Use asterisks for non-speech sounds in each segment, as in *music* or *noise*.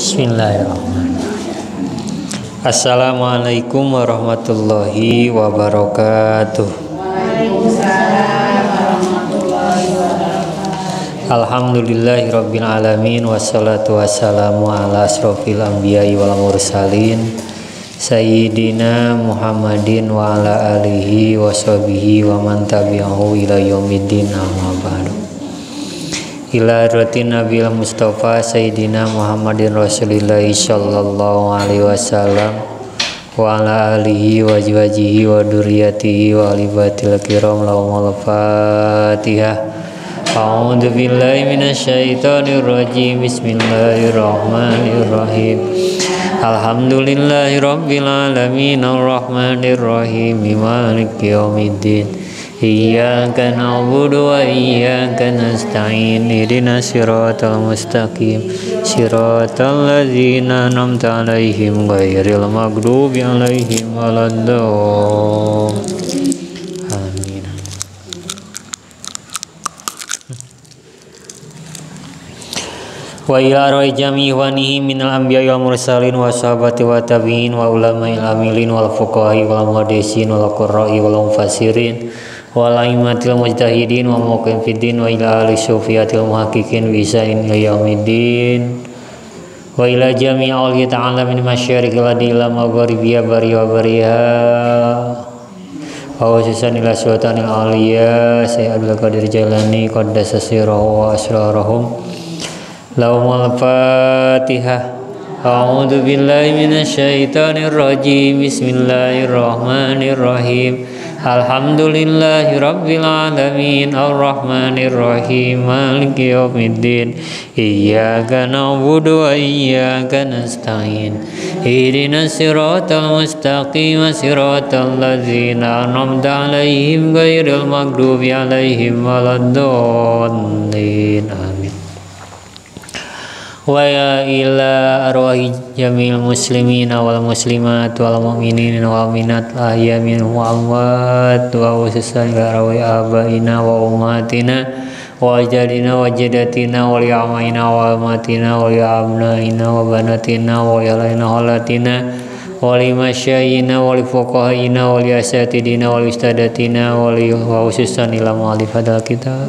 Bismillahirrahmanirrahim. Assalamualaikum warahmatullahi wabarakatuh. Alhamdulillahi rabbil alamin Wassalatu wassalamu ala asrafil anbiya'i wal mursalin Sayyidina Muhammadin wa ala alihi wa sahbihi wa man tabi'ahu ila yaumiddin amma ila rutin Nabi Mustafa Sayyidina Muhammadin Rasulillah sallallahu alaihi wasallam wa ala alihi wa jiwajihi wa duriyatihi wa alibatil kiram lahumul fatihah. A'udzu billahi minasyaitonir rajim. Bismillahirrahmanirrahim. Alhamdulillahi rabbil alamin. Arrahmanir rahim maliki yaumiddin Iyyaka na'budu wa iyyaka nasta'in ihdinas siratal mustaqim. Siratal ladzina an'amta 'alaihim ghairil maghdubi 'alaihim waladdallin. Amin. Wa ila ra'i jami wanihi minal anbiya'i wal mursalin wa sahabati wa tabi'in wa ulama'il amilin wal fuqahi wal muhaddisin wal qurra'i wal mufassirin wal aimatil mujtahidin wa muqim fiddin wa ila ahli sufiyatil muhaqqiqin bisa ila yaumiddin wa ila jami' awliya ta'ala min masyariqil ardi ila maghribiyya bari wa bariha wa khususan ila sultanil aliyah sayyidul qadir jalani qaddasa sirrahu wa asrarahum lahumul fatihah أعوذ بالله من الشيطان الرجيم بسم الله الرحمن الرحيم Alhamdulillahi Rabbil Alamin Ar-Rahmanir Rahim Maliki Yawmiddin Iyaka na'budu wa iyaka nasta'in. Ihdina siratal mustaqim Siratal ladzina an'amta alaihim Gairil maghdubi alaihim Waladdallin. Amin wa khususan ila arwahi abaina wa umatina wa ajdadina wa jadatina wa li'amaina wa amatina wa li'amnaina wa banatina wa li'alaina halatina wa limasyayina wa lifuqahaina wa liasatidina wa liustadatina wa khususan ila mu'alif hadal kitab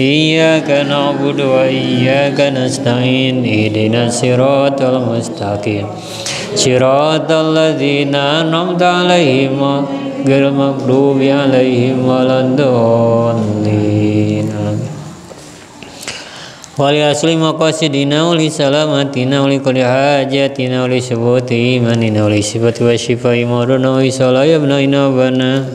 إياك نعبد وإياك نستعين اهدنا الصراط المستقيم صراط الذين أنعمت عليهم غير المغضوب عليهم ولا الضالين ولأصل مقاصدنا ولسلامتنا ولكل حاجاتنا ولثبوت إيماننا ولصفة وشفاء مرضنا وصلاة أبنائنا وبناتنا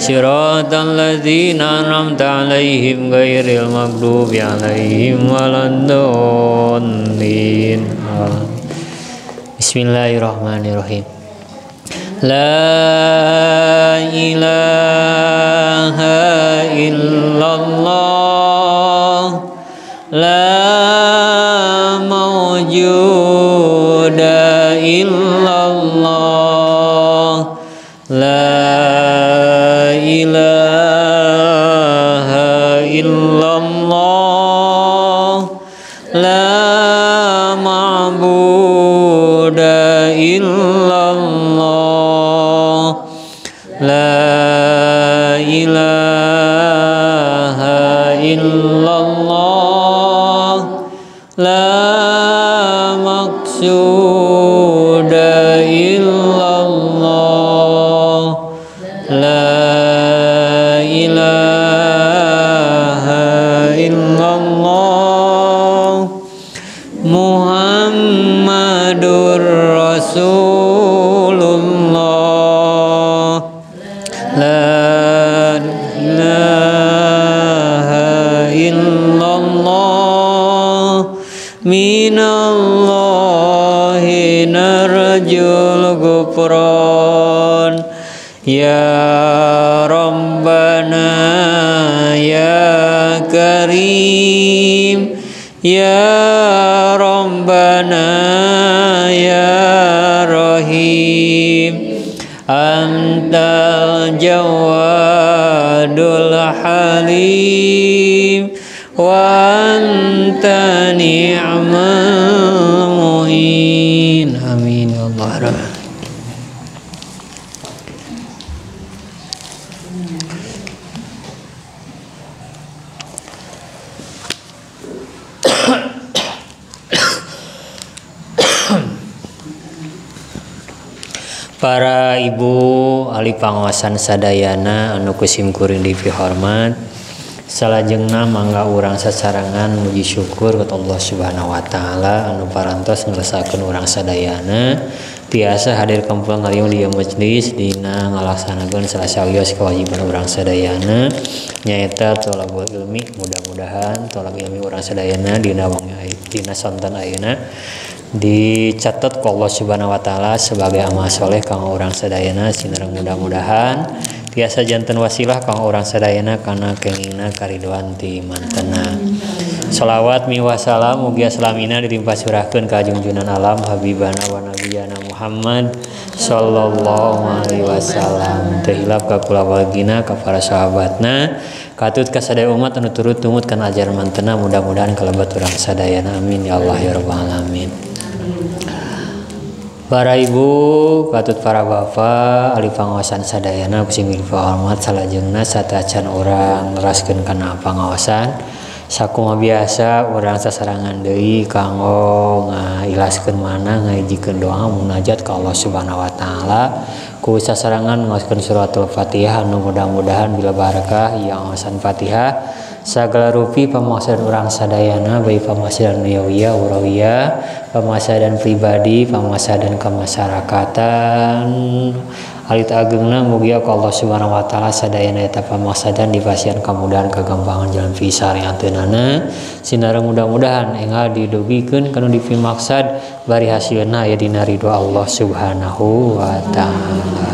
صراط الذين أنعمت عليهم غير المغضوب عليهم ولا الضالين بسم الله الرحمن الرحيم لا إله إلا الله لا موجود إلا pangosan sadayana anu kusimkuring dipihormat salahjengnah mangga urang sasarangan muji syukur ke Allah subhanahu Wa ta'ala anu parantos ngerasakan urang sadayana. Tiasa hadir kemplang kali dia majelis dina ngalaksanakan salah sawios kewajiban urang sadayana. Nyaeta tolak buat ilmi mudah-mudahan tolak ilmi urang sadayana dina wong dina santan ayana dicatat ke Allah Subhanahu wa taala sebagai amal soleh kang orang sedayana sinareng mudah-mudahan tiasa jantan wasilah kang orang sedayana karena kengingna karidoan ti mantena. Salawat mi wasalam mugi salamina ditimpah surahkeun ka junjunan alam habibana wa nabiyana Muhammad sallallahu alaihi wasallam. Teu hilap ka kula walgina ka para sahabatna. Katut ka sadaya umat anu turut kana ajar mantena mudah-mudahan kalebat urang sadayana. Amin. Ya Allah ya rabbal alamin para Ibu patut para Bapak Alipangosan Sadayana Pusimil Fahormat salajengna satacan orang neraskan karena pengawasan sakuma biasa orang sasarangan Dewi kanggo ngailaskan mana ngajikan doa munajat ke Allah Subhanahu Wa Ta'ala. Ku sasarangan ngoskan suratul Fatihah mudah-mudahan bila barakah yang awasan Fatihah. segala rupi pemaksaan orang sadayana baik pemaksaan dan urawiyah urawiya pribadi pemaksaan kemasyarakatan alit agengna mugia ka Allah subhanahu wa ta'ala sadayana eta pemaksaan dipasian kemudahan kegampangan jalan pisar yang tenana sinara mudah-mudahan enggal didugikan kana dipimaksad bari hasilna ya dina ridho Allah subhanahu wa ta'ala.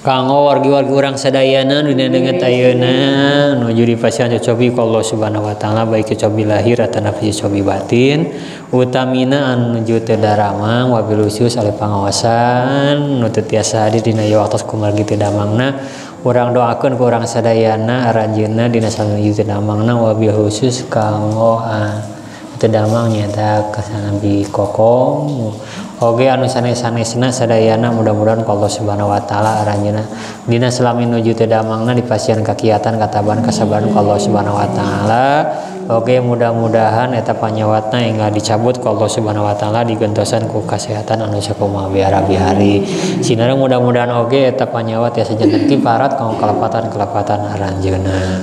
kanggo wargi-wargi urang sadayana nu dengan ayeuna nu di pasien cocobi ku Allah Subhanahu wa taala baik cocobi lahir atawa cobi batin. Utamina anu nuju teu daramang wabil khusus ale nu teu tiasa hadir dina ieu waktos kumargi teu damangna. Urang doakeun ku urang sadayana aranjeunna dina sanuju teu damangna wabil khusus kanggo ah, teu damang nyata ka sanabi kokong. Oge anu sanes-sanesna sadayana mudah-mudahan Allah subhanahu Wa ta'ala aranjeuna Dina selami nuju tedamangna di pasien kakiatan kataban ka Allah subhanahu Wa ta'ala. Oke mudah-mudahan eta panyawatna hingga dicabut ku Allah subhanahu Wa ta'ala digentosan ku kesehatan anu sakumaha biara bihari sinar mudah-mudahan oge eta panyawat ya sejentik parat kamu kelepatan kelepatan aranjena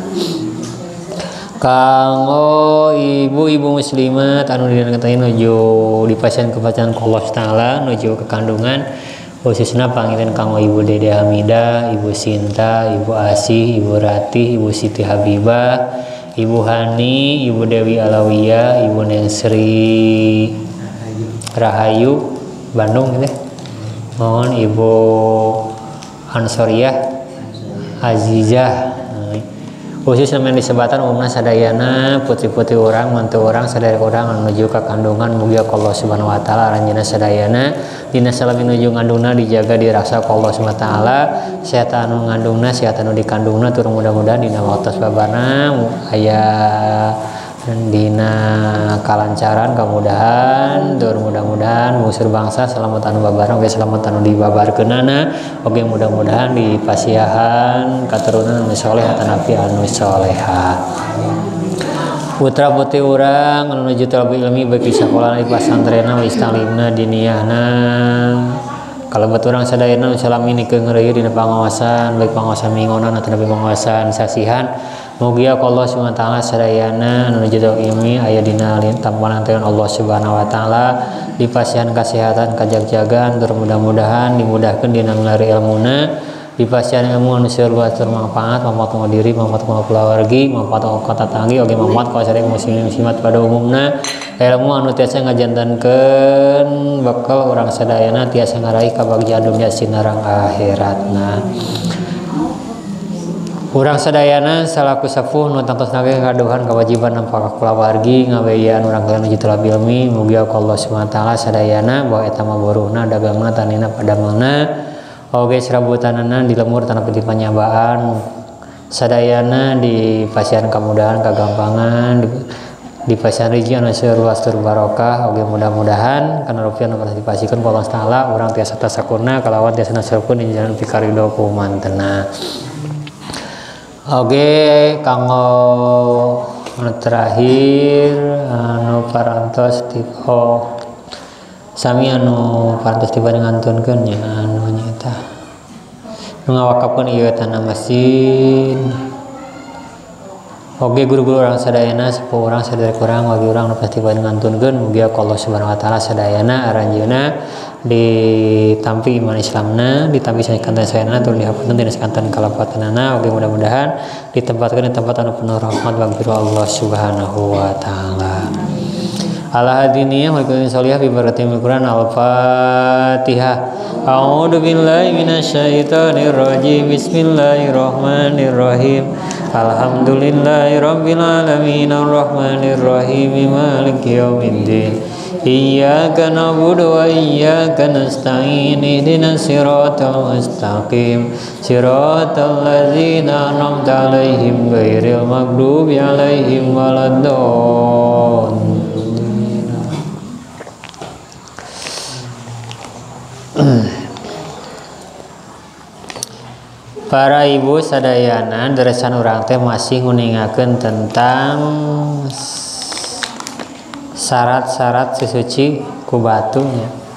kanggo ibu-ibu muslimat anu dinakatain nuju di pasien kepacan Allah Taala nuju ke kandungan khususnya panggilan kanggo ibu Dede Hamida, ibu Sinta, ibu Asih, ibu Rati, ibu Siti Habibah, ibu Hani, ibu Dewi Alawiyah, ibu Nensri Rahayu Bandung gitu. Mohon ibu Ansoriah Azizah khusus nama disebatan umumnya sadayana putri-putri orang mantu orang sadaya orang menuju ke kandungan mugia Allah subhanahu wa ta'ala. Ranjana sadayana dina salami menuju ngandungna dijaga dirasa Allah subhanahu wa ta'ala. Sehat anu ngandungna sehat anu dikandungna turun mudah-mudahan dina waktu babana ayah Dina kalancaran kemudahan Dur mudah-mudahan musir bangsa selamat anu babarang Oke selamat anu dibabar kenana Oke mudah-mudahan di pasiahan Keturunan anu soleh atanapi anu soleha. Putra putih urang anu nuju talbu ilmi bagi sekolah di pasantrena istalimna diniyahna kalau betul orang sadayana salami ini ke ngeri dina pangawasan baik pangawasan mingonan atau nabi pangawasan sasihan. mugia Allah subhanahu wa ta'ala sadayana anu jero ilmi aya dina tampanan Allah subhanahu wa ta'ala. Dipasihan kesehatan kajagjagan tur mudah-mudahan dimudahkan dina ngelari ilmuna. Dipasihan ilmu anu seueur luas tur manfaat manfaat diri manfaat ku keluarga manfaat ku kota tanggi oge manfaat ka sareng muslim muslimat pada umumna. Ilmu anu tiasa ngajantankeun bakal urang sadayana tiasa ngaraih kabagjaan dunya sinarang akhiratna. Urang sadayana salaku sepuh nutantos naga kadohan kewajiban nampakah kulawargi ngaweian orang kalian uji telah bilmi mugia Allah swt sadayana bahwa etama boruhna dagangna tanina pada oge serabutanana di lemur tanah peti penyabaan sadayana di pasian kemudahan kegampangan di, di pasian rizki anasir wastur barokah. Oge mudah-mudahan kana rupiah anu dipasikeun ku Allah ta'ala urang tiasa tasakurna kalawan tiasa nasirkun di jalan pikarido kumantena Oke, kanggo terakhir anu parantos tipe sami anu parantos tipe ngantunkeun nya anu nyata. Nu ieu tanah mesin. Oke guru-guru orang sadayana sepuh orang sadaya kurang wagi orang nu pasti ngantunkeun mugi Allah Subhanahu wa taala sadayana aranjeuna ditampi iman Islamna ditampi kantan sayana turun dihapunten tina sakantan kalapatanana oke mudah-mudahan ditempatkan di tempat anu penuh rahmat bagi Allah Subhanahu wa taala. Ala hadiniyah wa kulli salihah bi Quran al-Fatihah. A'udzu billahi minasyaitonir rajim. Bismillahirrahmanirrahim. Alhamdulillahi rabbil alamin. Arrahmanir rahim maliki yaumiddin إياك نعبد وإياك نستعين اهدنا الصراط المستقيم صراط الذين أنعمت عليهم غير المغضوب عليهم ولا الضالين Para ibu sadayana deresan orang teh masih nguningakeun tentang syarat-syarat sesuci ku batunya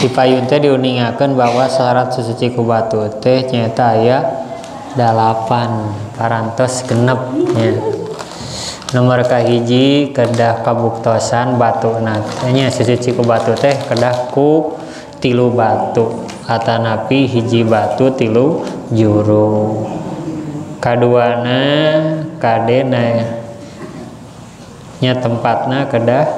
di payun teh diuningakan bahwa syarat sesuci ku batu teh nyata aya dalapan. Parantos genep ya. nomor kahiji kedah kabuktosan batu natanya sesuci ku batu teh kedah ku tilu batu. Atanapi hiji batu tilu juru. Kaduana kadena nya tempatna kedah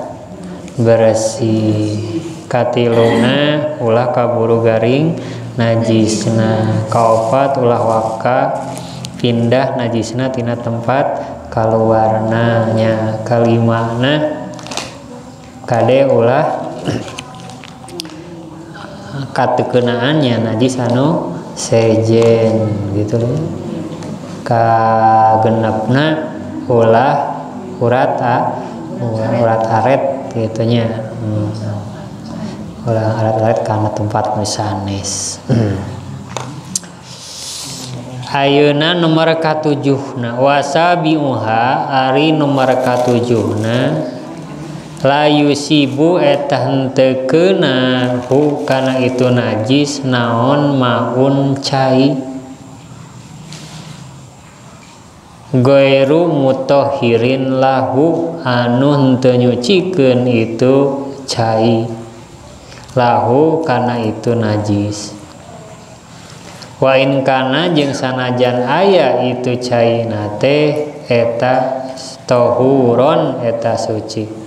bersih katiluna ulah kaburu garing najisna kaopat ulah waka pindah najisna tina tempat kaluarnanya kalimana kade ulah *clears throat* katekenaannya najis anu sejen gitu. Kagenapna ulah urat a urat aret gitunya hmm. urat aret-aret karena tempat misanis Ayuna nomor katujuh na wasabi uha ari nomor katujuh na layu sibu etah tekena hu kana itu najis. Naon maun cai goeru mutohirin lahu anu henteu nyucikeun itu cai. Lahu karena itu najis. Wain kana jeung sanajan aya itu cainate eta tohuron eta suci.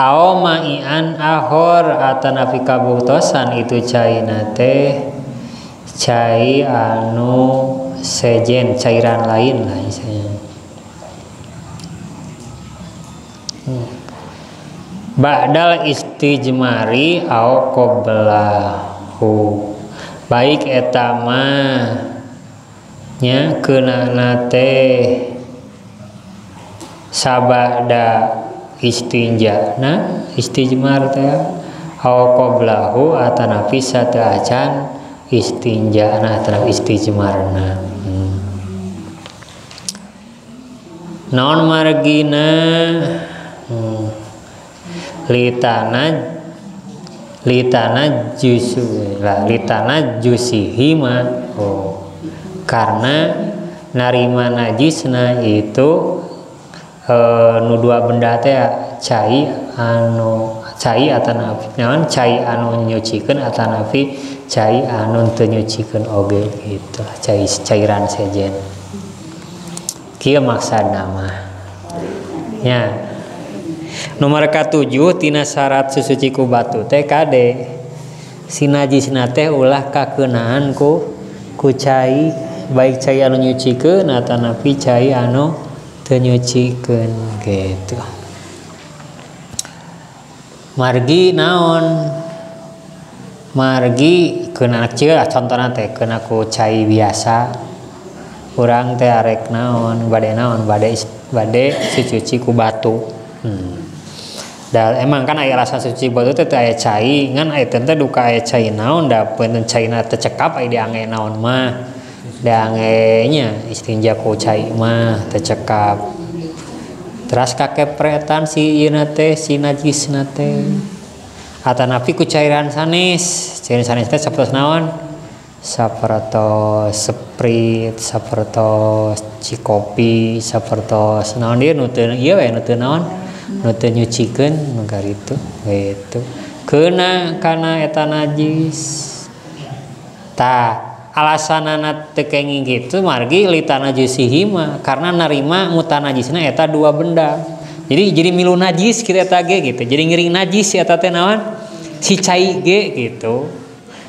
Ao ma'ian ahor atanapi kabuktosan itu cai nate cai anu sejen cairan lain lah misalnya hmm. Ba'dal istijmari au qoblahu baik etama nya kena nate sabada istinja nah istijmar teh aw qablahu atanapi sata acan istinja nah tanah istijmarna hmm. non margina hmm. litana litana jusu lah litana jusihima oh karena narima najisna itu e, nu dua benda teh cai anu cai atanapi naon? Cai anu nyucikeun atanapi cai anu teu nyucikeun oge gitu cai cairan sejen. Kieu maksudna mah ya. Nomor katujuh tina syarat susuci ku batu teh kade. Si najisna teh ulah kakeunaan ku ku cai. Baik cai anu nyucikeun atanapi cai anu teu nyucikeun gitu. Margi naon? Margi kena kecil contohnya teh kena ku cai biasa kurang teh arek naon bade naon bade bade suci ku batu. Hmm. dan emang kan ayah rasa suci batu teh ayah cai ngan ayah teh duka ayah cai naon da peunteu cai na tercekap ayah diange naon mah diange nya istinja ku cai mah tercekap. Terus kakepretan si ieu si najis teh atanapi ku cairan sanis cairan sanis teh sapertos naon? Sapertos sprite sapertos cikopi sapertos naon dia? Nu teu ieu we nu teu naon? Nu teu nyucikeun nu itu kena kana eta najis? Ta alasanana teu kenging gitu margi litana jusihima. Karena narima mutanajisna eta dua benda. Jadi jadi milu najis kita tage gitu. Jadi ngering najis ya teh si cai ge gitu.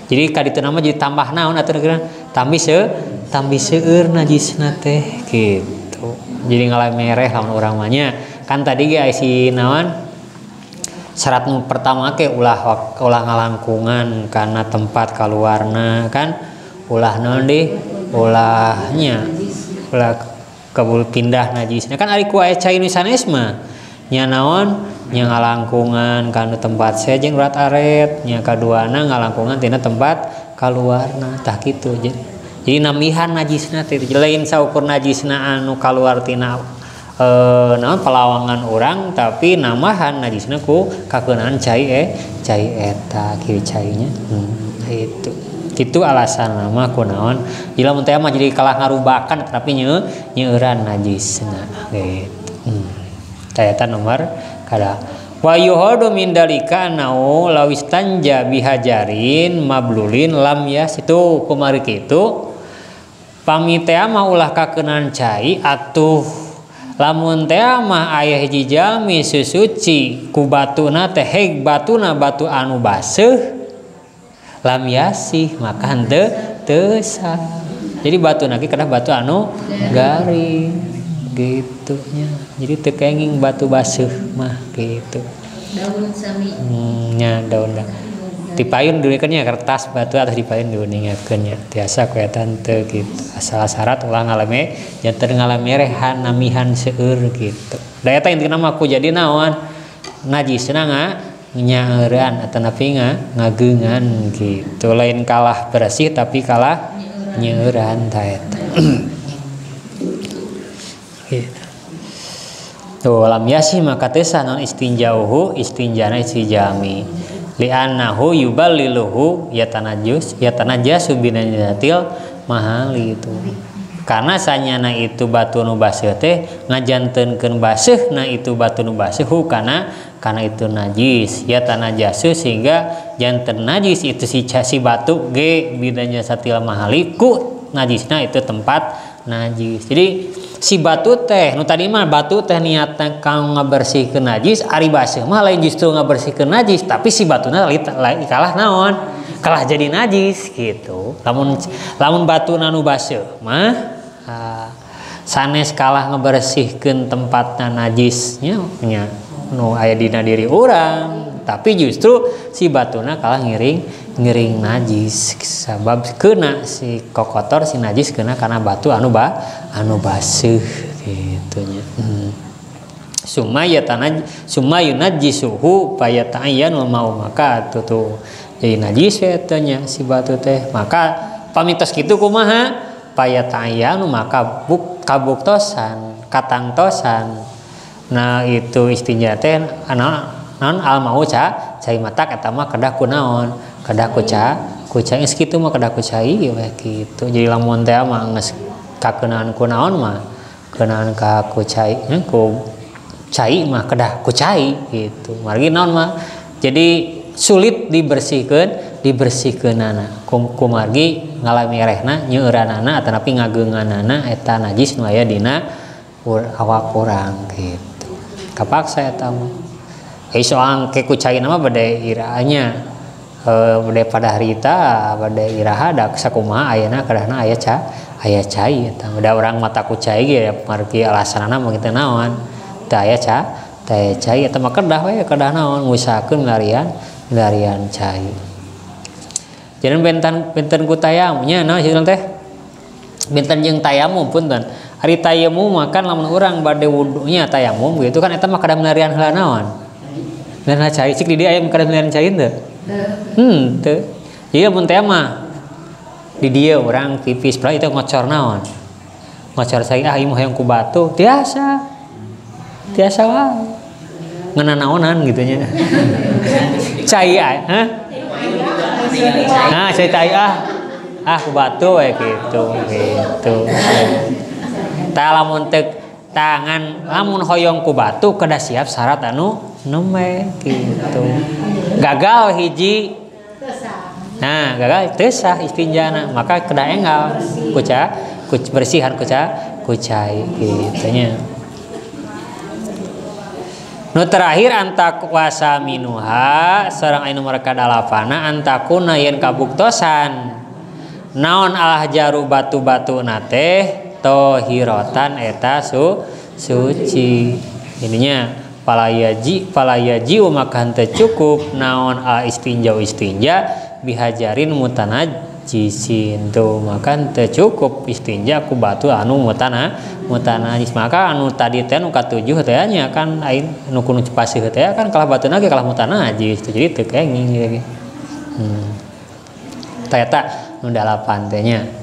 Jadi kaditu nama jadi tambah naon atau negara? Tambah se tambah seueur najis nate gitu. Jadi ngalami mereh lawan orang mahnya kan tadi ge si naon? Syarat pertama ke ulah ulah ngalangkungan karena tempat keluarna kan ulah nonde ulahnya ulah kabul pindah najisnya kan ari ku aya cai nu nya naon? Nya ngalangkungan kana tempat sejeng jeung rat aret. Nya kaduana ngalangkungan tina tempat kaluarna tah kitu jadi jadi namihan najisna teh. Lain saukur najisna anu kaluar tina e, naon pelawangan orang tapi namahan najisna ku kakeunaan cai eh cai eta kieu cainya. Hmm, itu. itu alasan nama kunaon jila mun mah jadi kalah ngarubakan tapi nye nyeuran najisna gitu hmm. Tayatan nomor kada. Wa yuhadu min dalika nau lawistanja bihajarin mablulin lam ya situ kumari kitu. Pamitea mah ulah kakenan cai atuh. Lamun teh mah aya hiji jalmi susuci ku batuna teh batuna batu anu baseuh. Lam yasih maka henteu teu jadi batu naki kada batu anu garing gitunya jadi tekenging batu basuh mah gitu. Daun sami. Hmm, ya daun dah dipayun dulu kan ya kertas batu atau dipayun dulu nih ya biasa kue tante gitu. Asal syarat ulah ngalami jangan ngalami rehan namihan seur gitu. Daya intinya nama aku jadi nawan najis nggak nyaeran atau napi ngagengan gitu. Lain kalah bersih tapi kalah nyeran taet *clears throat* gitu. Tuh lam yasi maka tesa non istinjauhu istinjana istijami li'annahu yuballiluhu yatanajus yatanajasu binajatil mahali itu karena sanyana itu batu nu baseuh teh ngajantenkeun baseuh na itu batu nu baseuh karena karena itu najis. Ya tanajasu sehingga janten najis itu si si batu g bidanya satil mahali ku najisna itu tempat najis. Jadi si batu teh nu tadi mah batu teh niatnya kang ngabersihkeun najis ari baseuh mah lain justru ngabersihkeun najis tapi si batuna kalah naon? Kalah jadi najis gitu. Lamun lamun batu nanu baseuh mah uh, sanes kalah ngebersihkeun tempatna najisnya nya nu aya dina diri orang tapi justru si batuna kalah ngiring ngiring najis sebab kena si kokotor si najis kena karena batu anu ba anu basuh gitunya hmm. sumaya tanaj sumayu najisuhu payata'ayyanu mau maka tuh jadi najis ya si batu teh. Maka pamitos gitu kumaha? Payata'ayyanu maka buk kabuktosan katangtosan nah itu istinya teh anak non al mau ca cai matak etama kedah kunaon kada kuca kuca geus kitu mah kada kucai we kitu. Jadi lamun teh mah geus kakeunaan ku naon mah keunaan ka kucai nya ku cai mah kedah ku cai gitu. Margi naon mah? Jadi sulit dibersihkan dibersihkan nana kum kumargi ngalami rehna nyeuranana atau tapi ngagenganana eta najis nu dina awak orang gitu kapaksa eta mah eh soal ke kucai nama bade iraanya e, bade pada harita bade iraha da sakumaha ayana kadahna aya ca aya cai eta bade orang mata kucai ge ya margi alasanana mah kitu naon. Teu aya ca teu aya cai eta mah kedah we kedah naon ngusahakeun larian larian cai. Jadi benten benten ku tayamnya nah sih teh benten yang tayamum pun dan hari tayamum makan lamun orang bade wudhunya tayamum gitu kan eta mah kadang melarian heula naon? Dan cai cik di dia ayam kadang melarian cai hmm teu. Jadi mun teh mah. Di dia orang pipis pula itu ngocor naon? Ngocor saya ah ieu yang ku batu. Tiasa. Tiasa wae. Ngena naonan gitunya *laughs* cai ah nah cerita ah ah aku batu ya gitu gitu tak lamun tangan lamun hoyong ku batu kada siap syarat anu neme gitu. Gagal hiji. Nah gagal tesah istinjana maka kada enggal. Kuca kuc bersihan kuca kucai gitunya. Nu terakhir antak wasa minuha seorang anu mereka dalapana antakuna yen kabuktosan. Naon alah jaru batu-batu nate tohirotan eta su suci. Ininya palayaji palayaji maka henteu cukup naon a istinja istinja bihajarin mutanaj jisin tuh makan cukup istinja ku batu anu mutana mutana jis maka anu tadi teh anu katujuh teh nya kan ain nu kuno pasih teh kan kalah batu lagi kalah mutana jis jadi teu kenging. Gitu hmm. Ternyata nu dalapan teh nya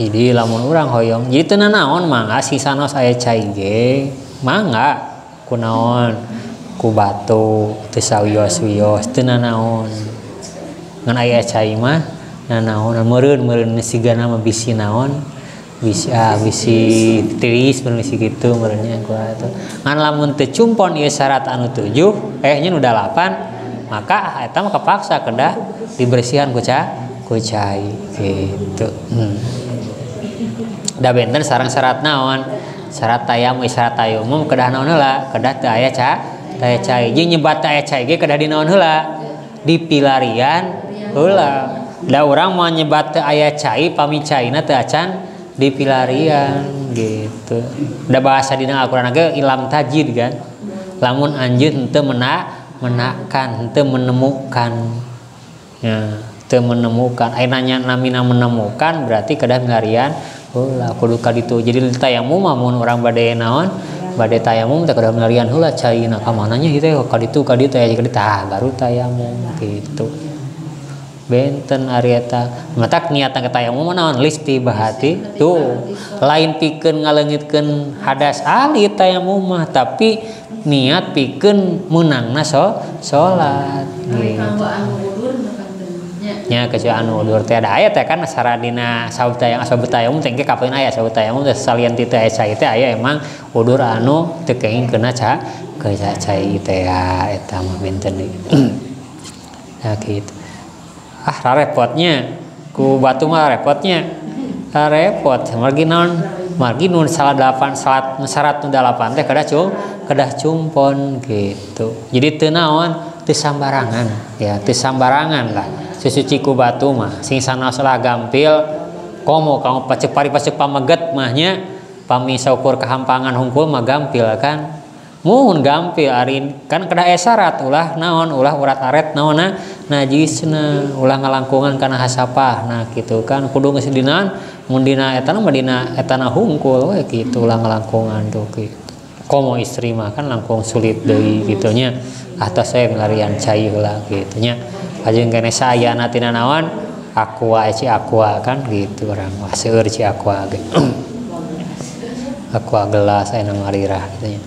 jadi lamun orang hoyong jadi tena naon mangga sisanos aya cai ge mangga kunaon ku batu teu sawios-wios teu nanaon. Ngan aya cai mah nanaon meureun meureun sigana mah bisi naon bisi ah bisi tiris meureun bisi kitu meureunnya gua atuh ngan lamun teu cumpon ieu syarat anu tujuh eh nya nu dalapan maka eta mah kepaksa kedah dibersihan ku ca ku cai gitu. Hmm. Da benten sarang syarat naon? Syarat tayamum syarat tayamum kedah naon heula? Kedah teu aya ca teu aya cai jeung nyebat teu aya cai ge kedah di naon heula? Di pilarian heula. Da orang mau nyebat ayah cai pami caina teu acan di pilarian gitu. Da bahasa dina Al-Qur'an ge ilam tajid kan? Lamun anjeun henteu menak menakan henteu menemukan. Ya. teu menemukan. Ai nanya namina menemukan berarti kedah milarian heula kudu ka ditu jadi tayamum mun urang bade naon bade tayamum teh kedah milarian heula caina ka mananya gitu ka ditu ka ditu ya tah baru tayamum gitu. Benten Arieta. Matak niatan ketayamum naon? Listi bahati. Tuh lain pikeun ngalengitkeun hadas ali tayamum mah tapi niat pikeun meunangna so salat gitu nya kecuali anu udur teh ada ayat ya kan saradina sabut tayang sabut tayamum teh kapan aya sabut tayamum teh salian ti teh cai teh aya emang udur anu teu kena ca ke cai teh ya eta mah benten nah *clears throat* gitu. Ah repotnya. Ku batu mah repotnya. Repot. Margi non margi nun salah delapan salat syarat nun delapan teh kedah cung kedah cumpon gitu. Jadi tenawan teu ya teu lah sesuci ku batu mah sing sana salah gampil komo kamu pacek pari pacek pameget mahnya pami saukur kehampangan hungkul mah gampil kan. Mohon gampil arin kan kena esarat ulah naon ulah urat aret naona najisna ulah ngalangkungan karena hasapah nah gitu kan. Kudu ngesidinan mundina etana madina etana hungkul we gitu ulah ngalangkungan tuh gitu komo istri mah kan langkung sulit deui gitunya. Atas saya melarian cai lah gitunya. Aja kene saya natina nawan aqua ci aqua kan gitu orang wah seueur ci aqua gitu aqua gelas aya ngarirah gitunya.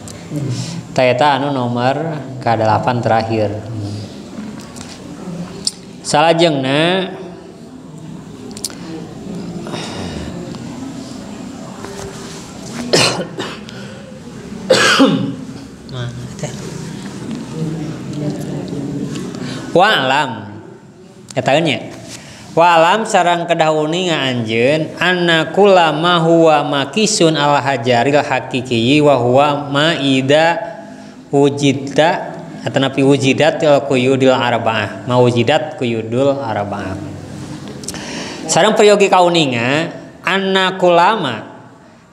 Taeta anu nomor ke-8 terakhir. Salajengna Wa'lam. Eta nya. Wa'lam sarang kedah uning anjeun anna kullama huwa makisun al hajaril hakiki wa huwa ma ida wujida atau napi wujidat al kuyudul arba'ah ma wujidat kuyudul arba'ah sarang peryogi kauninga anna kulama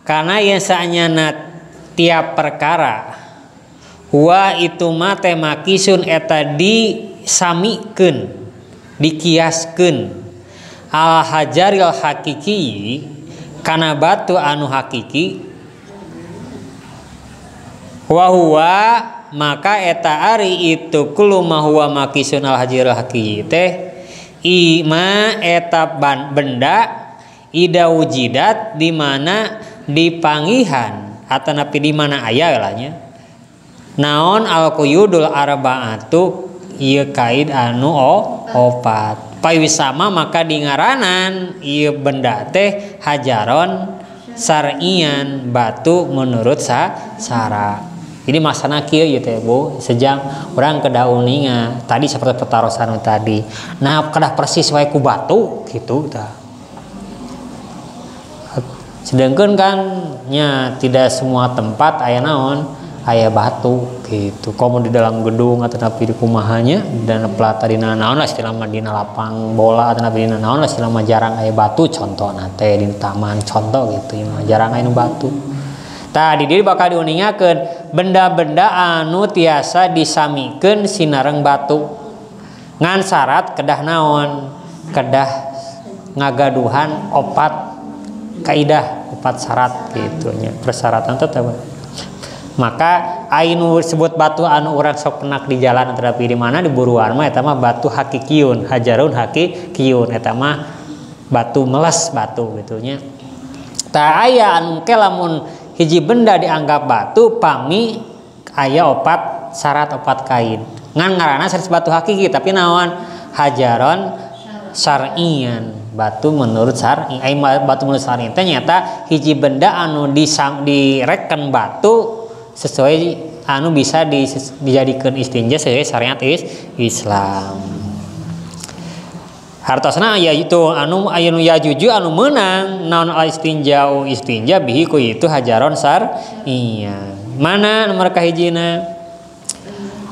karena yang saanyana tiap perkara Wa itu mate makisun eta samikeun dikiaskeun. Al hajaril hakiki kana batu anu hakiki. Wa huwa maka eta ari itu kullu ma huwa makisun al hajaril hakiki teh. Ima eta benda ida wujidat di mana dipangihan atau napi di mana aya lahnya naon al quyudul arba'atu ieu kaid anu o, opat. Wisama maka di ngaranan ieu benda teh hajaron sarian batu menurut sa sara. Ini masana kieu ieu teh Bu. Sejam orang kedauninga. Tadi seperti petarosan tadi. Nah kedah persis wae ku batu gitu tah sedangkan kan nya tidak semua tempat ayah naon ayah batu gitu. Komo di dalam gedung atau tapi di kumahanya dan pelata di naon lah istilah di lapang bola atau napi di naon lah istilah jarang ayah batu. Contoh nate di taman contoh gitu. Ya jarang ayah batu. Tadi dia bakal diuningakan benda-benda anu tiasa disamikan sinareng batu. Ngan syarat kedah naon? Kedah ngagaduhan opat kaidah opat syarat gitu. Ya persyaratan tetap maka ainu sebut batu anu orang sok penak di jalan tetapi di mana di buruan mah eta mah batu hakikiun hajarun hakikiun eta mah batu meles batu gitunya ta aya anu ke lamun hiji benda dianggap batu pami aya opat syarat opat kain. Ngan ngarana syarat batu hakiki tapi naon? Hajaron syar'ian batu menurut syar'i batu menurut syar'i ternyata hiji benda anu disam direken batu sesuai anu bisa di, dijadikan istinja sesuai syariat is Islam. Hartosna ya itu anu ayun ya juju anu menang. Non al istinjau istinja bihi ku itu hajaron sar iya. Mana nomor kahijina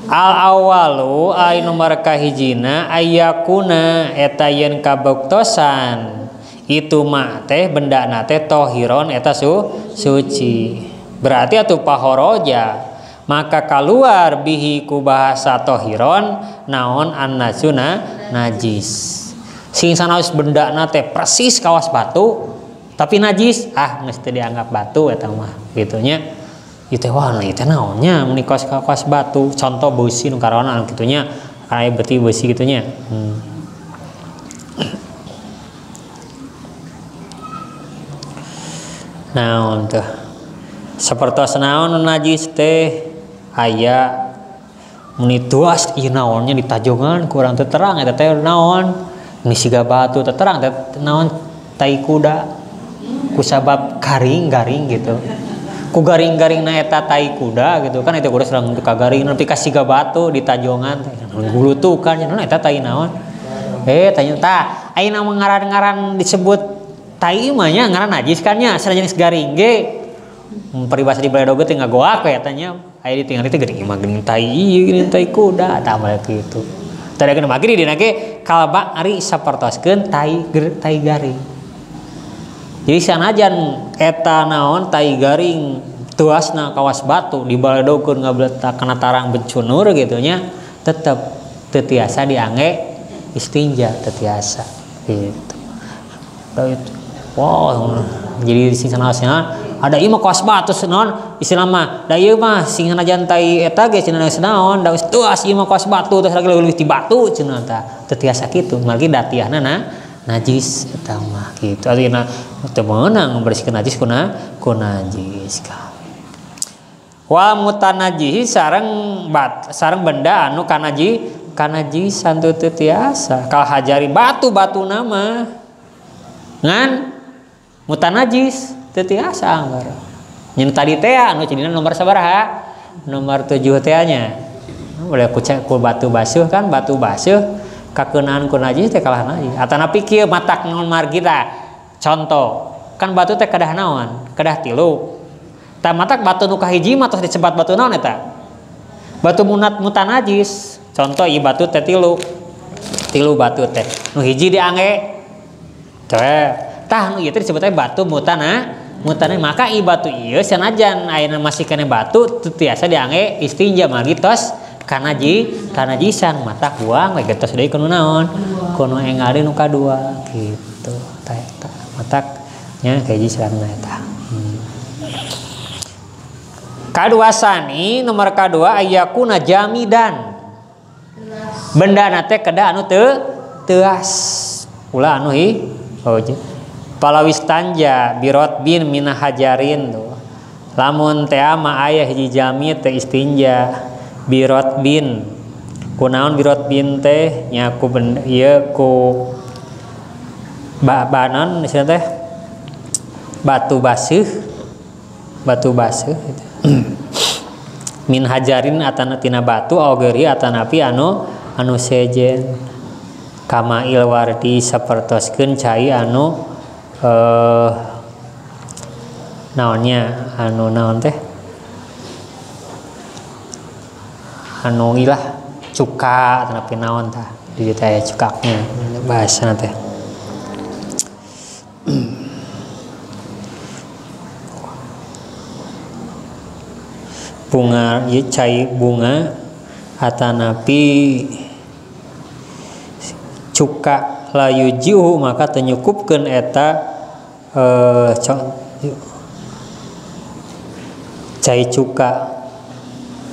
al awalu ay nomor kahijina ayakuna eta yen kabuktosan. Itu mah teh benda nate tohiron eta su suci. Berarti atau pahoroja. Maka keluar bihi ku bahasa tohiron naon an nasuna najis. Sing sanaus benda nate persis kawas batu tapi najis ah mesti dianggap batu eta mah gitunya. Itu wah nah itu naonnya menikos kawas batu. Contoh besi nu karona gitunya. Kayak beti besi gitunya. Hmm. nah untuk seperti senaon najis teh aya muni tuas ieu naonnya di tajongan kurang terang eta teh naon. Ini siga batu terang naon tai kuda kusabab garing garing gitu. Ku garing-garing na eta tai kuda gitu kan eta kuda serang garing nepi ka siga batu di tajongan teh gulutukan naon eta tai naon. Eh tanya ta ayeuna ngaran-ngaran disebut tai mah ngaran najis kan nya jenis garing ge peribahasa di Baledogo tinggal goak ya tanya ayo di tinggal itu gede mah gini tai gini tai kuda tambah gitu tadi kena maki di nake kalba ari sapertoskeun tai ger tai garing. Jadi sanajan eta naon tai garing tuasna kawas batu di Baledogo ngabletak kena tarang bencunur gitu nya tetep tetiasa diangge istinja tetiasa gitu. Wow jadi sing sana ada ima kawas batu non istilah mah da ieu mah sing jantai eta ge cenah senaon da tuas ieu mah kawas batu terus lagi leuwih ti batu cenah ta teu tiasa kitu margi datiahna na najis eta mah kitu. Artinya teu meunang najis kuna ku najis ka. Wa mutanajis sareng bat sareng benda anu kanaji kanajisan teu teu tiasa kal hajari batu batu nama ngan mutanajis tetiasa anggar yang tadi teh anu cenina nomor sabaraha? Nomor tujuh teh nya. Udah kucek ku batu basuh kan batu basuh. Kakenaan ku najis teh kalah najis. Atana pikir matak non margita contoh kan batu teh kedah naon? Kedah tilu. Tak matak batu nu kahiji mah tos disebat batu naon eta? Batu munat mutan najis. Contoh i batu teh tilu. Tilu batu teh. Nu hiji diangge teh tah nu ieu teh disebutnya batu mutana mutane maka i batu iya sanajan ayeuna masih kena batu tiasa diangge istinja magi tos karena ji karena jisan mata buang lagi tos deui kuno naon? Kuno engari nu kadua gitu. Tah eta matak nya kayak jisan eta. Hmm. kadua sani nomor kadua ayakuna jamidan. Benda nate keda anu teu teas ulah anu hi oh, palawistanja birot bin Min hajarin tuh lamun teama ayah hiji jami teh istinja birot bin. Kunaon birot bin teh? Nyaku ben iya ku ba banan teh. Batu basuh batu basuh gitu. *clears throat* min hajarin atana tina batu augeri atanapi anu anu sejen. Kama ilwardi sapertoskeun cai anu eh naonnya? Anu naon teh? Anu ilah cuka tapi naon tah? Di teh cukaknya bahasa nanti bunga ya cai bunga atanapi cuka layu layujihu maka tenyukupkan eta eh, cai cuka.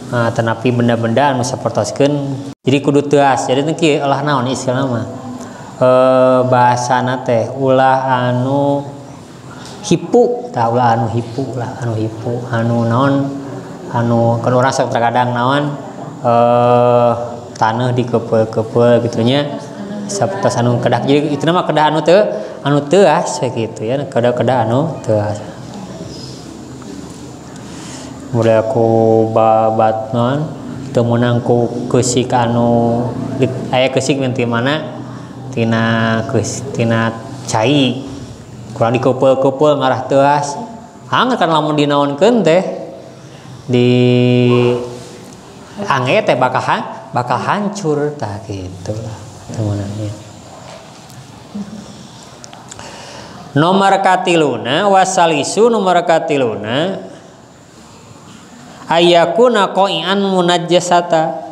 Nah, tenapi benda-benda anu sapertoskeun. Jadi kudu teas jadi nanti olah naon istilahna mah? Eh, e, bahasa teh ulah anu hipu. Tah ulah anu hipu lah anu hipu anu naon anu kan orang terkadang naon eh tanah dikepel-kepel gitu nya. sabtas anu kedah jadi itu nama kedah anu teu anu teuas ah, gitu ya. Kedah-kedah anu teuas mulai aku babatnon teu ah. meunang ku keusik anu aya keusik nanti mana? Tina keus tina cai. Kurang dikeupeul-keupeul ngarah teuas ah. hangat kan lamun dinaonkeun teh. Di ange teh bakal bakal hancur tah gitu lah. Temenannya nomor katiluna wasalisu nomor katiluna ayakuna koian munajjasata.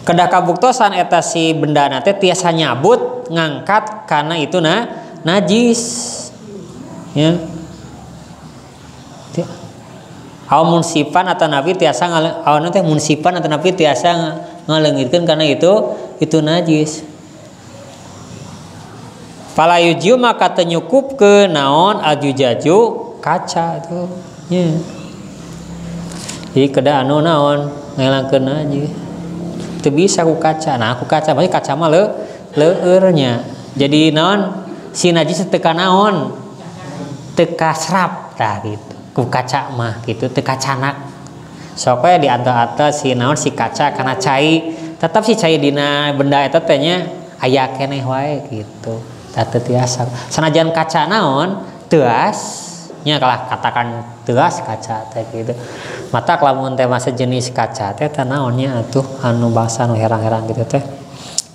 Kedah kabuktosan eta si benda nate tiasa nyabut ngangkat karena itu na najis. Ya. Aw munsifan atau nabi tiasa aw munsifan atau nabi tiasa ngalengitkan karena itu itu najis. Palayuju maka tenyukup ke naon jaju kaca itu ya. jadi keda anu naon ngelangkeun najis. Itu bisa aku kaca. Nah aku kaca berarti kaca mah le leurnya. Jadi naon si najis teka naon? Teka serap dah gitu. Ku kaca mah gitu teka canak. Supaya di atas si naon si kaca karena cai tetap si cai dina benda itu tehnya ayah keneh wae gitu. Tata tiasa. Sanajan kaca naon teas nya kalah katakan teas kaca teh gitu. Mata kelamun teh masa jenis kaca teh teh naonnya atuh anu bangsa anu herang-herang gitu teh.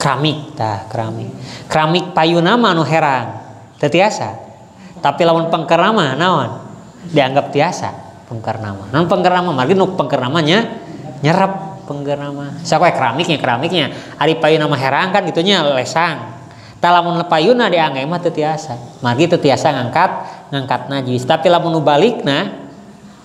Keramik tah keramik. Keramik payuna mah anu herang teh tiasa. Tapi lamun pengkerama naon? Dianggap tiasa pengkernama non pengkernama margi nu pengkernamanya nyerap penggerama siapa keramiknya? Keramiknya. Ari payu nama herang kan gitunya lesang. Talamun payuna dianggap mah tetiasa magi tetiasa ngangkat ngangkat najis. Tapi lamun balik nah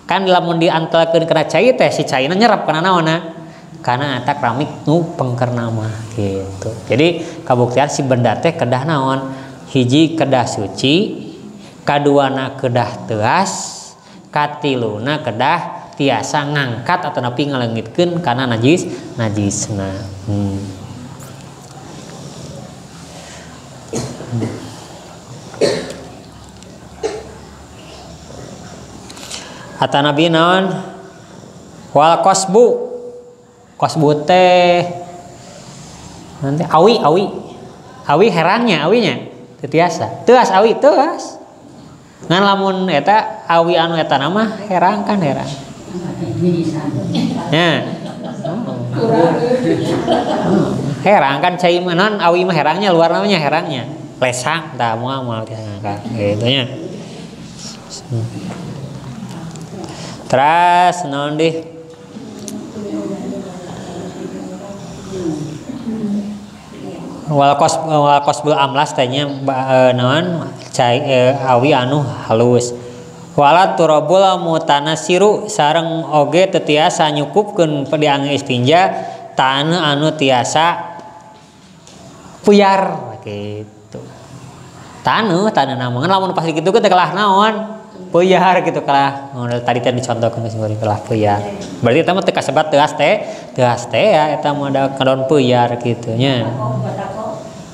kan lamun diantelakeun kena cai teh si caina nyerap kana naona karena eta keramik nu pengkernama gitu. Jadi kabuktian si benda teh kedah naon? Hiji kedah suci kaduana kedah teas katiluna kedah tiasa ngangkat atau napi ngalengitkan karena najis najis nah hmm. Ata nabi naon? Wal kosbu kosbu teh nanti awi awi. Awi herangnya awinya. Tetiasa teas awi teas. Ngan lamun eta awi anu eta nama herang kan herang ya. Herang kan cai manon awi mah herangnya luar namanya herangnya. Lesang tak mau mau gitu nya. Terus non deh? Wal kos wal kosbul amlas tanya e, naon? Cai e, awi anu halus wala turabul mutanasiru sareng oge tetiasa nyukupkeun diang istinja tanah anu tiasa puyar gitu. Tanah tanah namongan lamun pas gitu kita kalah naon? Puyar gitu kalah oh, tadi tadi dicontohkan geus kalah puyar. Berarti eta mah teu kasebat teu teh teu teh ya eta mah ada kadon puyar gitu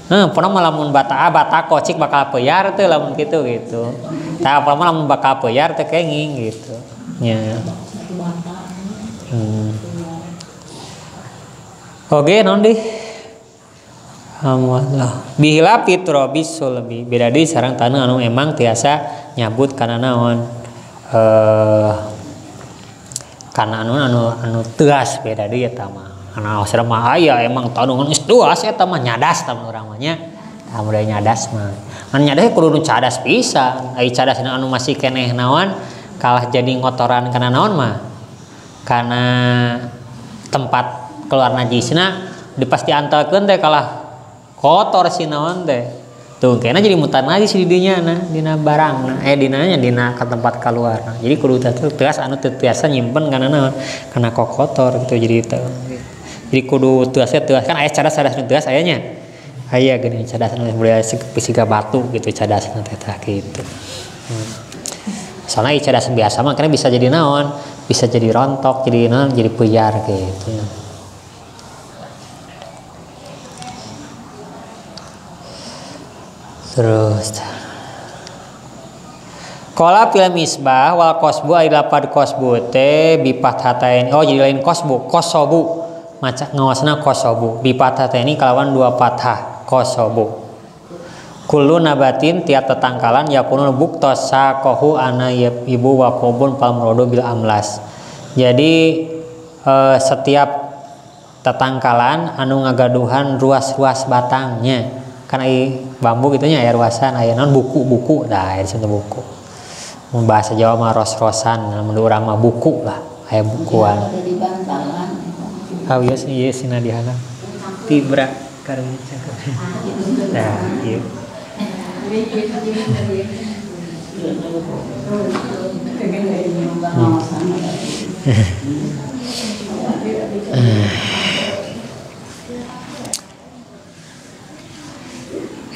Nah, pernah malamun bata ah, bata kocik bakal peyar tuh lamun gitu gitu. Tak apa lamun bakal peyar tuh kenging gitu. Ya. Hmm. Oke, non di. Alhamdulillah. Bihila fitrobis lebih beda di sarang tanah anu emang tiasa nyabut karena naon eh karena anu anu anu tegas beda di ya karena ausra mah aya emang tanungan geus duas eta mah nyadas tamu urang mah nya tah nyadas mah kan nyadas kudu cadas pisan ai cadas anu masih keneh naon kalah jadi ngotoran karena naon mah karena tempat keluar najisna dipasti antalkeun teh kalah kotor si naon teh tuh kayaknya jadi mutan najis di dinya nah dina barang nah eh dinanya dina ke tempat keluar nah, jadi kudu tegas anu biasa nyimpen karena naon karena kok kotor gitu jadi itu jadi kudu tuasnya tuas kan ayah cadas cadas tuas ayahnya. Ayah gini cadas mulai fisika batu gitu cadas nanti gitu. Hmm. soalnya cadas biasa mah karena bisa jadi naon bisa jadi rontok jadi naon jadi puyar gitu. Terus Kola pil misbah wal kosbu ay lapad kosbu te bipat hatain oh jadi lain kosbu kosobu maca ngawasna kosobu. Bipatah ini kalawan dua patah kosobu. Kulu nabatin tiap tetangkalan yakunul buktos sakohu ana ibu wakobun palmrodo bil amlas. Jadi eh, setiap tetangkalan anu ngagaduhan ruas-ruas batangnya. Karena bambu gitunya ya ruasan aya non buku-buku dah itu buku. Bahasa Jawa mah ros-rosan menurut orang mah buku lah aya bukuan Awias iya sina dihana tibra karena nah iya.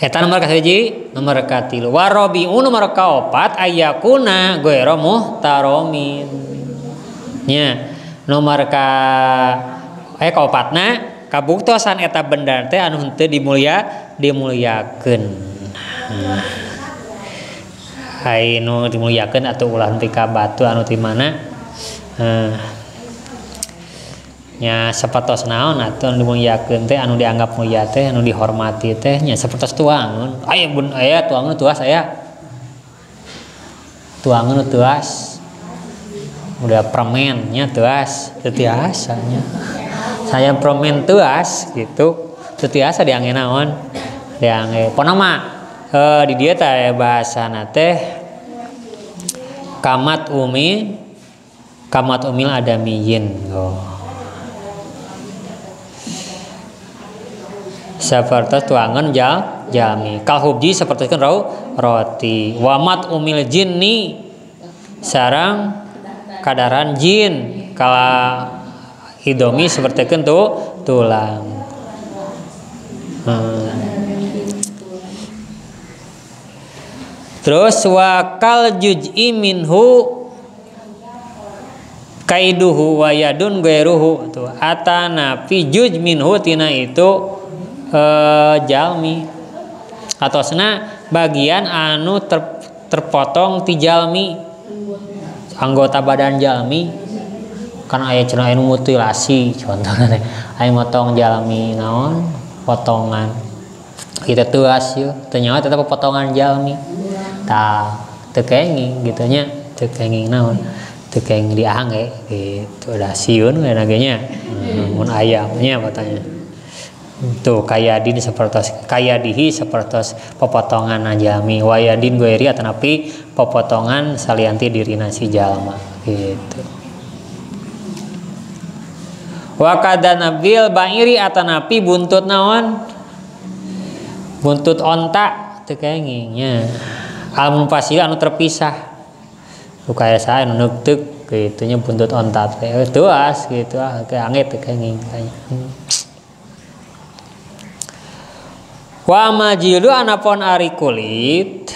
Eta nomor kasiji nomor katilu. Warobi nomor kaopat ayakuna goero muhtaromin. Nya nomor ka eh kaopatna kabuktosan eta benda teh anu henteu dimulia dimuliakeun. Hai nu dimuliakeun atau ulah teh ka batu anu ti mana? Uh, nya naon atuh anu dimuliakeun teh anu dianggap mulia teh anu dihormati teh nya sapatos tuangun aya bun aya tuangun tuas aya. Tuangun tuas. Udah permennya tuas tetiasanya saya promentuas gitu. Setiasa diangin naon? Diangin ponama eh, di dia teh bahasa nate kamat umi kamat umil adamiyin oh. seperti tuangan jal jami. Kalhubji seperti kan rau roti. Wamat umil jinni. Sarang kadaran jin. Kala hidomi seperti kentu tulang. Hmm. terus wakal juj'i minhu kaiduhu wa yadun gairuhu. Tuh atana fi juj minhu tina itu uh, jalmi. Atau sena bagian anu ter, terpotong ti jalmi anggota badan jalmi kan aya cenah aya mutilasi contohnya. Teh aya motong jalmi naon? Potongan. Kita tuas yuk ternyata tetap potongan jalmi. Tak tekenging gitunya tekenging naon? Tekeng diangge gitu. Udah siun naganya mun ayamnya katanya tuh seperti kayadihi seperti pepotongan najami wayadin goeri napi pepotongan salianti diri nasi jalma gitu wakada nabil bairi napi buntut naon? Buntut onta tekengingnya al pasir anu terpisah. Kayak saya nunuk tuk gitunya buntut ontat kayak tuas gitu ah kayak angin kayak ngintanya wa majilu anapon ari kulit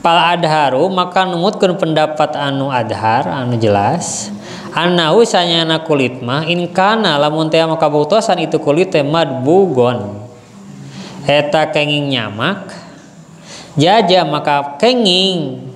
pal adharu maka numutkan pendapat anu adhar anu jelas. Anahu sanyana kulit mah in kana lamun teh maka butosan itu kulit teh madbugon. Eta kenging nyamak jaja maka kenging.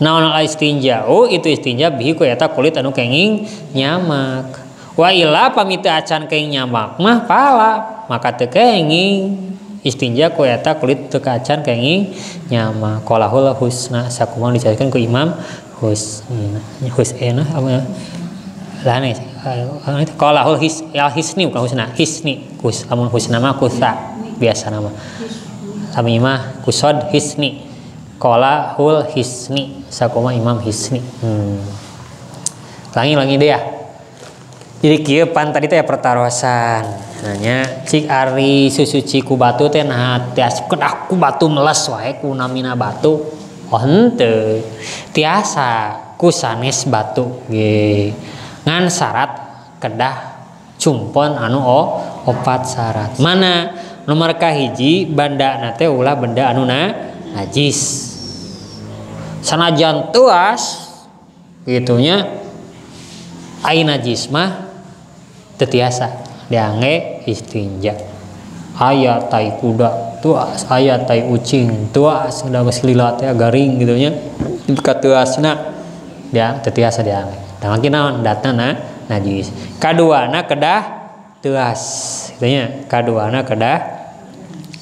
Naon al istinjau itu istinja bihi ku eta kulit anu kenging nyamak. Wa ila pamita acan kenging nyamak mah pala maka teu kenging istinja ku eta kulit teu acan kenging nyamak qalahul husna sakumaha dijelaskeun ku Imam Husna Husna apa lah nih qalahul his al hisni bukan husna hisni kus amun husna mah kusa biasa nama kami mah kusod hisni Kola hul hisni sakoma imam hisni. Hmm. Langi langi deh ya. Jadi kia pan tadi teh pertarosan. Nanya cik ari susu ciku batu teh nah tias kedah ku batu meles wae ku namina batu. Oh hente. Tiasa ku sanes batu ge. Ngan syarat kedah cumpon anu o opat syarat. Mana nomor kahiji banda nate ulah benda anu na najis sanajan tuas gitunya ain najis mah tetiasa diange istinja. Ayat tai kuda tuas ayat tai ucing tuas udah geus lilat ya garing gitunya katuasna. Dia tetiasa diange. Dan lagi naon? Datana najis. Kaduana kedah tuas gitunya kaduana kedah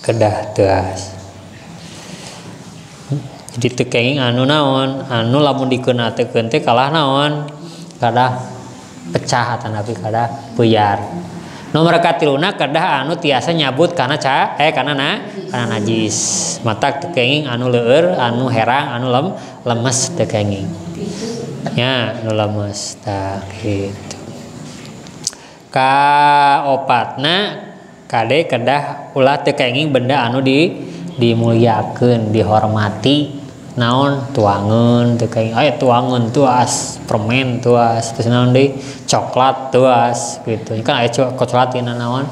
kedah tuas. Ditekenging anu naon? Anu lamun dikenatekeun teh kalah naon? Kadah pecah atau nabi kadah puyar nomor katiluna kadah anu tiasa nyabut karena ca eh karena na karena najis. Mata tekenging anu leur anu herang anu lem lemes tekenging ya anu lemes tak gitu. Ka opatna kade kedah ulah tekenging benda anu di dimuliakan dihormati naon? Tuangan teu kayak aya tuangan tuas. Permen tuas. Terus naon deui coklat tuas gitu. Kan aya coklat tina naon?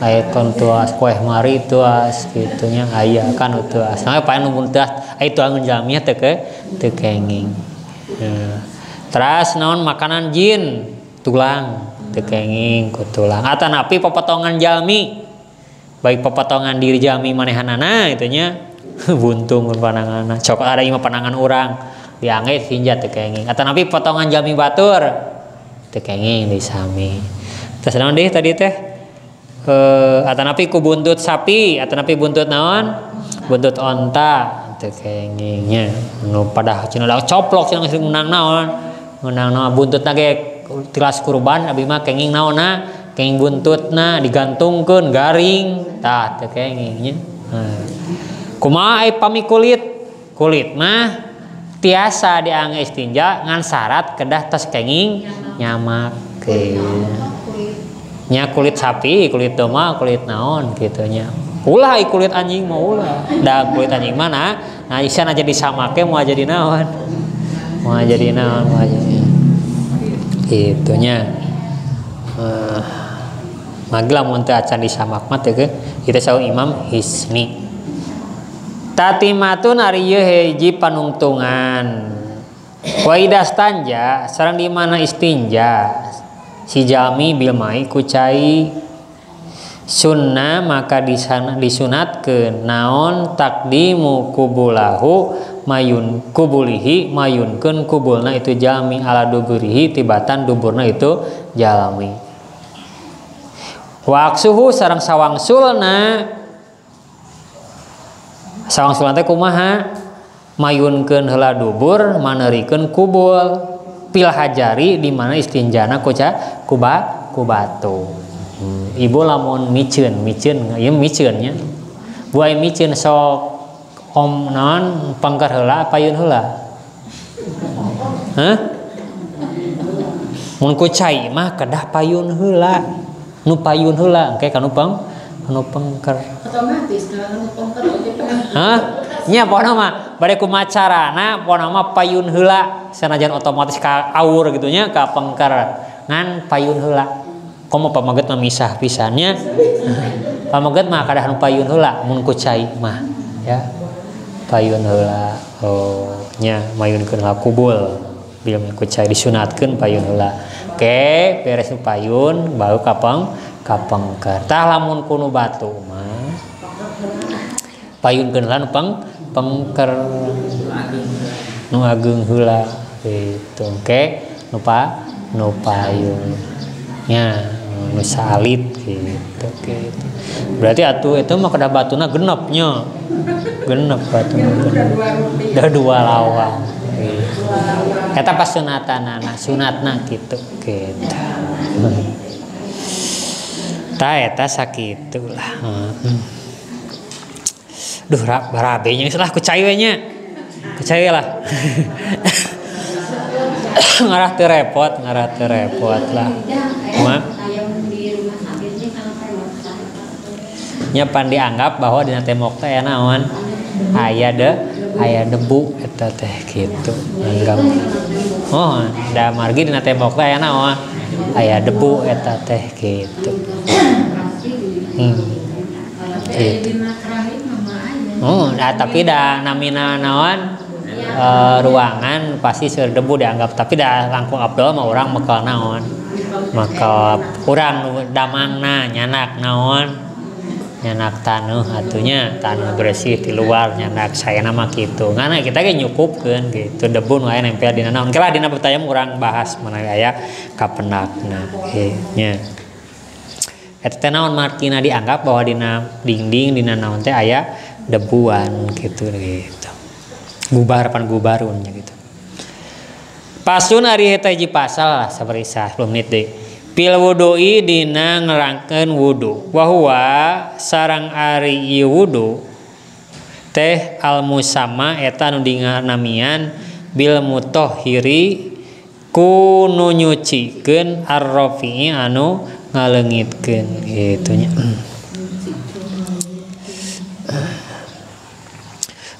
Aya kon tuas. Kue mari tuas gitunya aya kan tuas. Nah pae nu tuas. Aya tuangan jamiah teu ke? Teu kenging nah. terus naon? Makanan jin. Tulang. Teu kenging ku tulang. Atanapi pepotongan jami. Baik pepotongan diri jami manehanana itunya *laughs* buntung pun panangan. Cok ada ima panangan orang. Diangge hinja tekenging. Atau nabi potongan jami batur. Tekenging di terus naon deh tadi teh? Eh atau nabi ku buntut sapi. Atau nabi buntut naon? Buntut onta. Tekengingnya. Nu pada cina coplok cina menang naon. Menang naon buntut nage tilas kurban. Abi mah kenging naon na kenging buntut na digantungkan garing. Tah tekengingnya. Hmm kumaha ai pami kulit? Kulit mah tiasa diangge istinja ngan syarat kedah tos kenging nyamak. Nya kulit sapi kulit domba kulit naon gitunya ulah kulit anjing mau ulah. Da kulit anjing mana nah isana jadi samake mau jadi naon. Mau jadi naon mau jadi gitunya uh, magla mun teu acan disamak mah teh kita sawu imam hisni tatimatun ari ieu hiji panungtungan. Waidas tanja sareng di mana istinja? Si jami bil mai kucai sunnah maka disana, disunat ke naon takdimu kubulahu mayun kubulihi mayunkeun kubulna itu jami. Ala duburihi tibatan duburna itu jalami waksuhu sarang sawang sulna sawang sulna teh kumaha? Mayunkeun heula dubur manerikeun kubul. Pil hajari di mana istinjana kuca kuba kubatu. Hmm. ibu lamun micin micin ya micinnya buai micin sok om non pangkar hela payun hela Hah? mun kucai mah kedah payun hela nu payun hela kayak kanu pang kanu pangkar otomatis kalau pangkar Hah? Nya pokona mah bade kumacarana pokona mah payun heula. Sanajan otomatis ka awur gitu nya ka pengker. Ngan payun heula. Komo pamaget mah misah pisannya? Pamaget mah kadah nu payun heula mun kucai mah ya. Payun heula oh nya mayunkeun kubul bila kucai disunatkeun payun heula. Oke beres payun baru kapeng kapengker. Tah lamun kuno batu mah. Payun kenalan peng pengker. Nu ageng heula gitu. Oke nupa nu payun nya nu salit gitu gitu berarti atuh itu mah kada batuna genepnya genep genep. Udah dua lawang gitu. Eta pas sunatanana sunatna gitu gitu eta sakitu lah heeh. duh ra- barabenya geus lah ku cai we nya ku lah. *laughs* Ngarah teu repot ngarah teu repot lah. Kumaha? nya pan dianggap bahwa dina teh aya naon? Aya de aya debu eta teh gitu anggap oh da margi dina tembok teh aya naon aya debu eta teh gitu. Hmm. gitu. Oh, nah, tapi dah namina naon? Eh, ruangan pasti sur debu dianggap tapi dah langkung abdul mah orang mekal naon? Maka kurang damangna nyanak naon nyanak tanuh atunya tanuh bersih di luar nyanak saya nama gitu. Ngana kita ge nyukupkeun gitu. Debu nu aya nempel dina naon kala dina pertanyaan urang bahas mana aya kapenakna ge nya eta teh naon martina? Dianggap bahwa dina dinding dina naon teh aya debuan gitu gitu. Gubar pan gubarunnya gitu. Pasun ari eta hiji pasal lah sabari 10 menit deui pil wudhui dina ngerangkeun wudhu. Wahwa sarang ari wudhu teh almusama eta nu dinganamian bil mutohiri ku nu nyucikeun arrafi'i anu ngaleungitkeun gitu nya.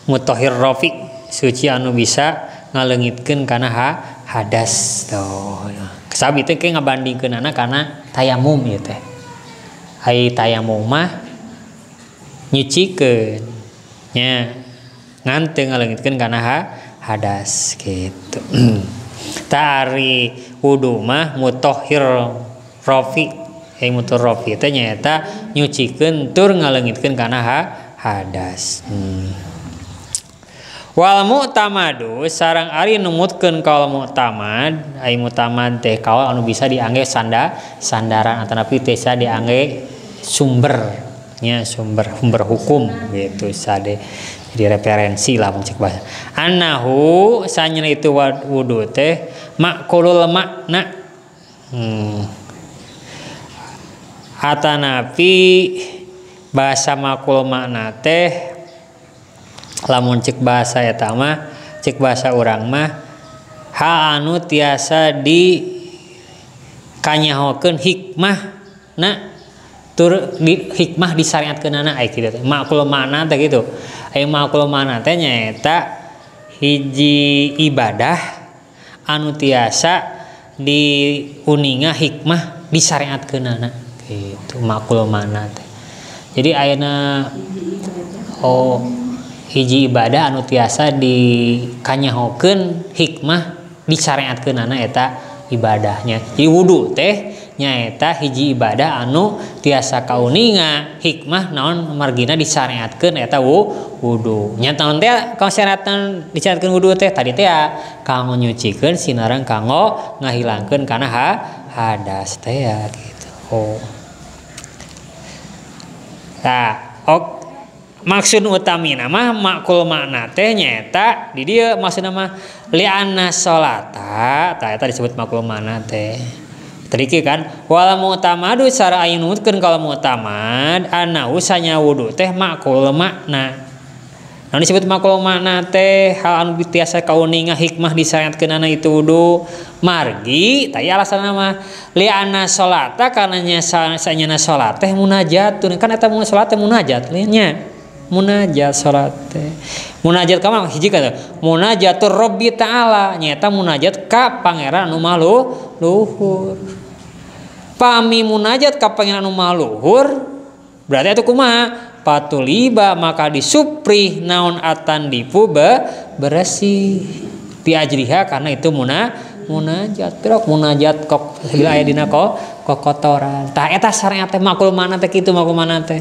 Mutohir rafi suci anu bisa ngaleungitkeun kana ha hadas tuh sabi teh kayak ngabandingkeun anak karena tayamum ieu teh. Ai tayamum mah nyucikeun nya ngan teu ngaleungitkeun kana ha, hadas gitu. *clears throat* Tari wudu mah mutahhir rafi yang mutahhir rafi teh nyaeta nyucikeun tur ngaleungitkeun kana ha, hadas. Hmm. Wal mu'tamadu sarang Ari numutkeun kaul mutamad ai mutamad teh kaul anu bisa diangge sanda sandaran atau napi teh bisa diangge sumber sumber hukum gitu sade jadi referensi lah mencek bahasa. Anahu sanya itu wudu teh makulul makna. Hmm. atanapi bahasa makul makna teh lamun cek bahasa etama cek bahasa urang mah ha anu tiasa di kanyahokeun hikmah na tur di hikmah disariatkeun anak ai kitu teh makul mana teh gitu ai maqul mana teh nyaeta hiji ibadah anu tiasa di uninga hikmah disariatkeun anak gitu maqul mana teh. Jadi ayeuna oh hiji ibadah anu tiasa dikanyahoken hikmah dicareatkan anak eta ibadahnya. Di wudhu teh nyaeta hiji ibadah anu tiasa kauninga hikmah naon margina disyariatkeun eta wu wudhu nya tahun teh kang syaratan disyariatkeun wudhu teh tadi teh kanggo nyucikeun sinarang kanggo ngahilangkeun kana ha hadas teh ya gitu. Oh. Nah ok. Maksud utami nama makul makna teh nyata di dia maksud nama liana solata tak tadi disebut makul makna teh. Triki kan wala mu'tamadu cara ayin nutkeun kalau mu'tamad ana usanya wudu teh makul makna. Nah disebut makul makna teh? Hal anu biasa kauninga hikmah disyariatkeun ana itu wudu. Margi taya alasan nama li anna salata karena nya sanyana salat teh munajatun kan eta mun salat teh munajat nya munajat salat munajat ka hiji kata munajatur rabbi taala. Nyata munajat ka pangeran anu malu luhur. Pami munajat ka pangeran anu maluhur berarti itu kumaha? Patuliba maka disupri naon atan dipu be bersih. Diajriha karena itu muna munajat. Pirok munajat kok gila aya dina kok kokotoran. Tah eta sareat teh makul mana teh kitu makul mana teh.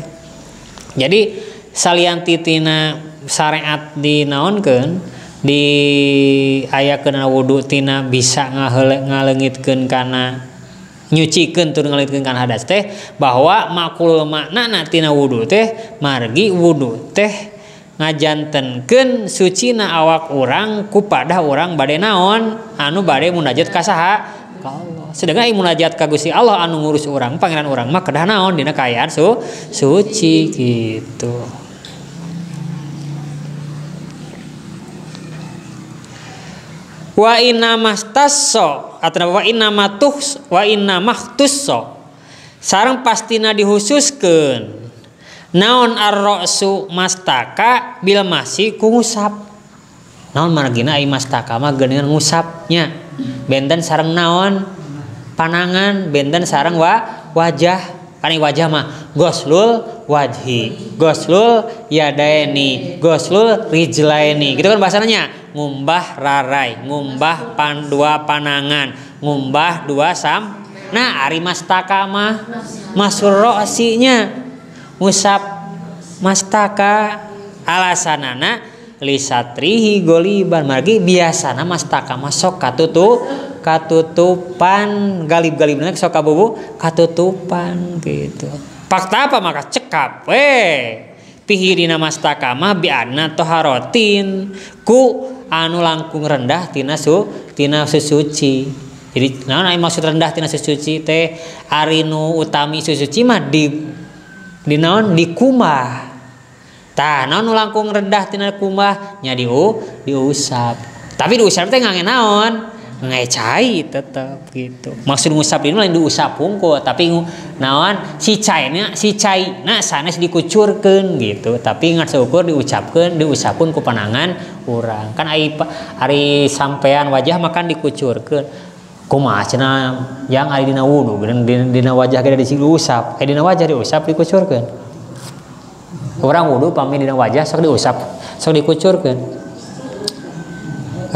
Jadi saliantitina syariat dinaonkeun di ayah kena wudhutina bisa ngalengitkan kana nyucikeun tur ngaleungitkeun kana hadas teh bahwa makul makna tina wudu teh margi wudu teh ngajantenkeun sucina awak orang kupada orang bade naon anu bade munajat ka saha? Ka Allah. Sedangkan munajat ka Gusti Allah anu ngurus orang pangeran orang mah kedah naon dina kaayaan su suci gitu. Wa inna atau wa inna wa sarang pastina dihususkan naon arrosu mastaka bil masih kungusap naon margina ai mastaka mah geuningan ngusapnya. Benten sarang naon? Panangan benten sarang wa wajah kan wajah mah goslul wajhi goslul yadaini goslul rijlaini gitu kan bahasanya? Ngumbah rarai ngumbah pan dua panangan ngumbah dua sam. Nah ari mastaka mah masuro asinya musab mastaka alasanana lisatrihi goliban. Margi biasana mastaka masuk katutu katutupan. Galib-galib sok kabubu. Katutupan gitu. Fakta apa maka cekap eh pihirina mastaka mah biana toharotin. Ku anu langkung rendah tina su tina jadi nah, nah maksud rendah tina susuci teh arinu utami susuci mah di di naon? Di kumah. Tah naon langkung rendah tina kumah nya di diusap. Tapi diusap teh ngangen naon ngecai tetap gitu. Maksud ngusap ini lain diusap pungku tapi naon si cairnya si cai nah sanes dikucurkan gitu. Tapi nggak seukur diucapkan diusapun ku panangan orang kan hari, hari sampean wajah makan dikucurkan kumaha cina yang hari dina wudu dina, dina wajah disi diusap. Kayak dina wajah diusap dikucurkan orang wudu pamit dina wajah sok diusap sok dikucurkan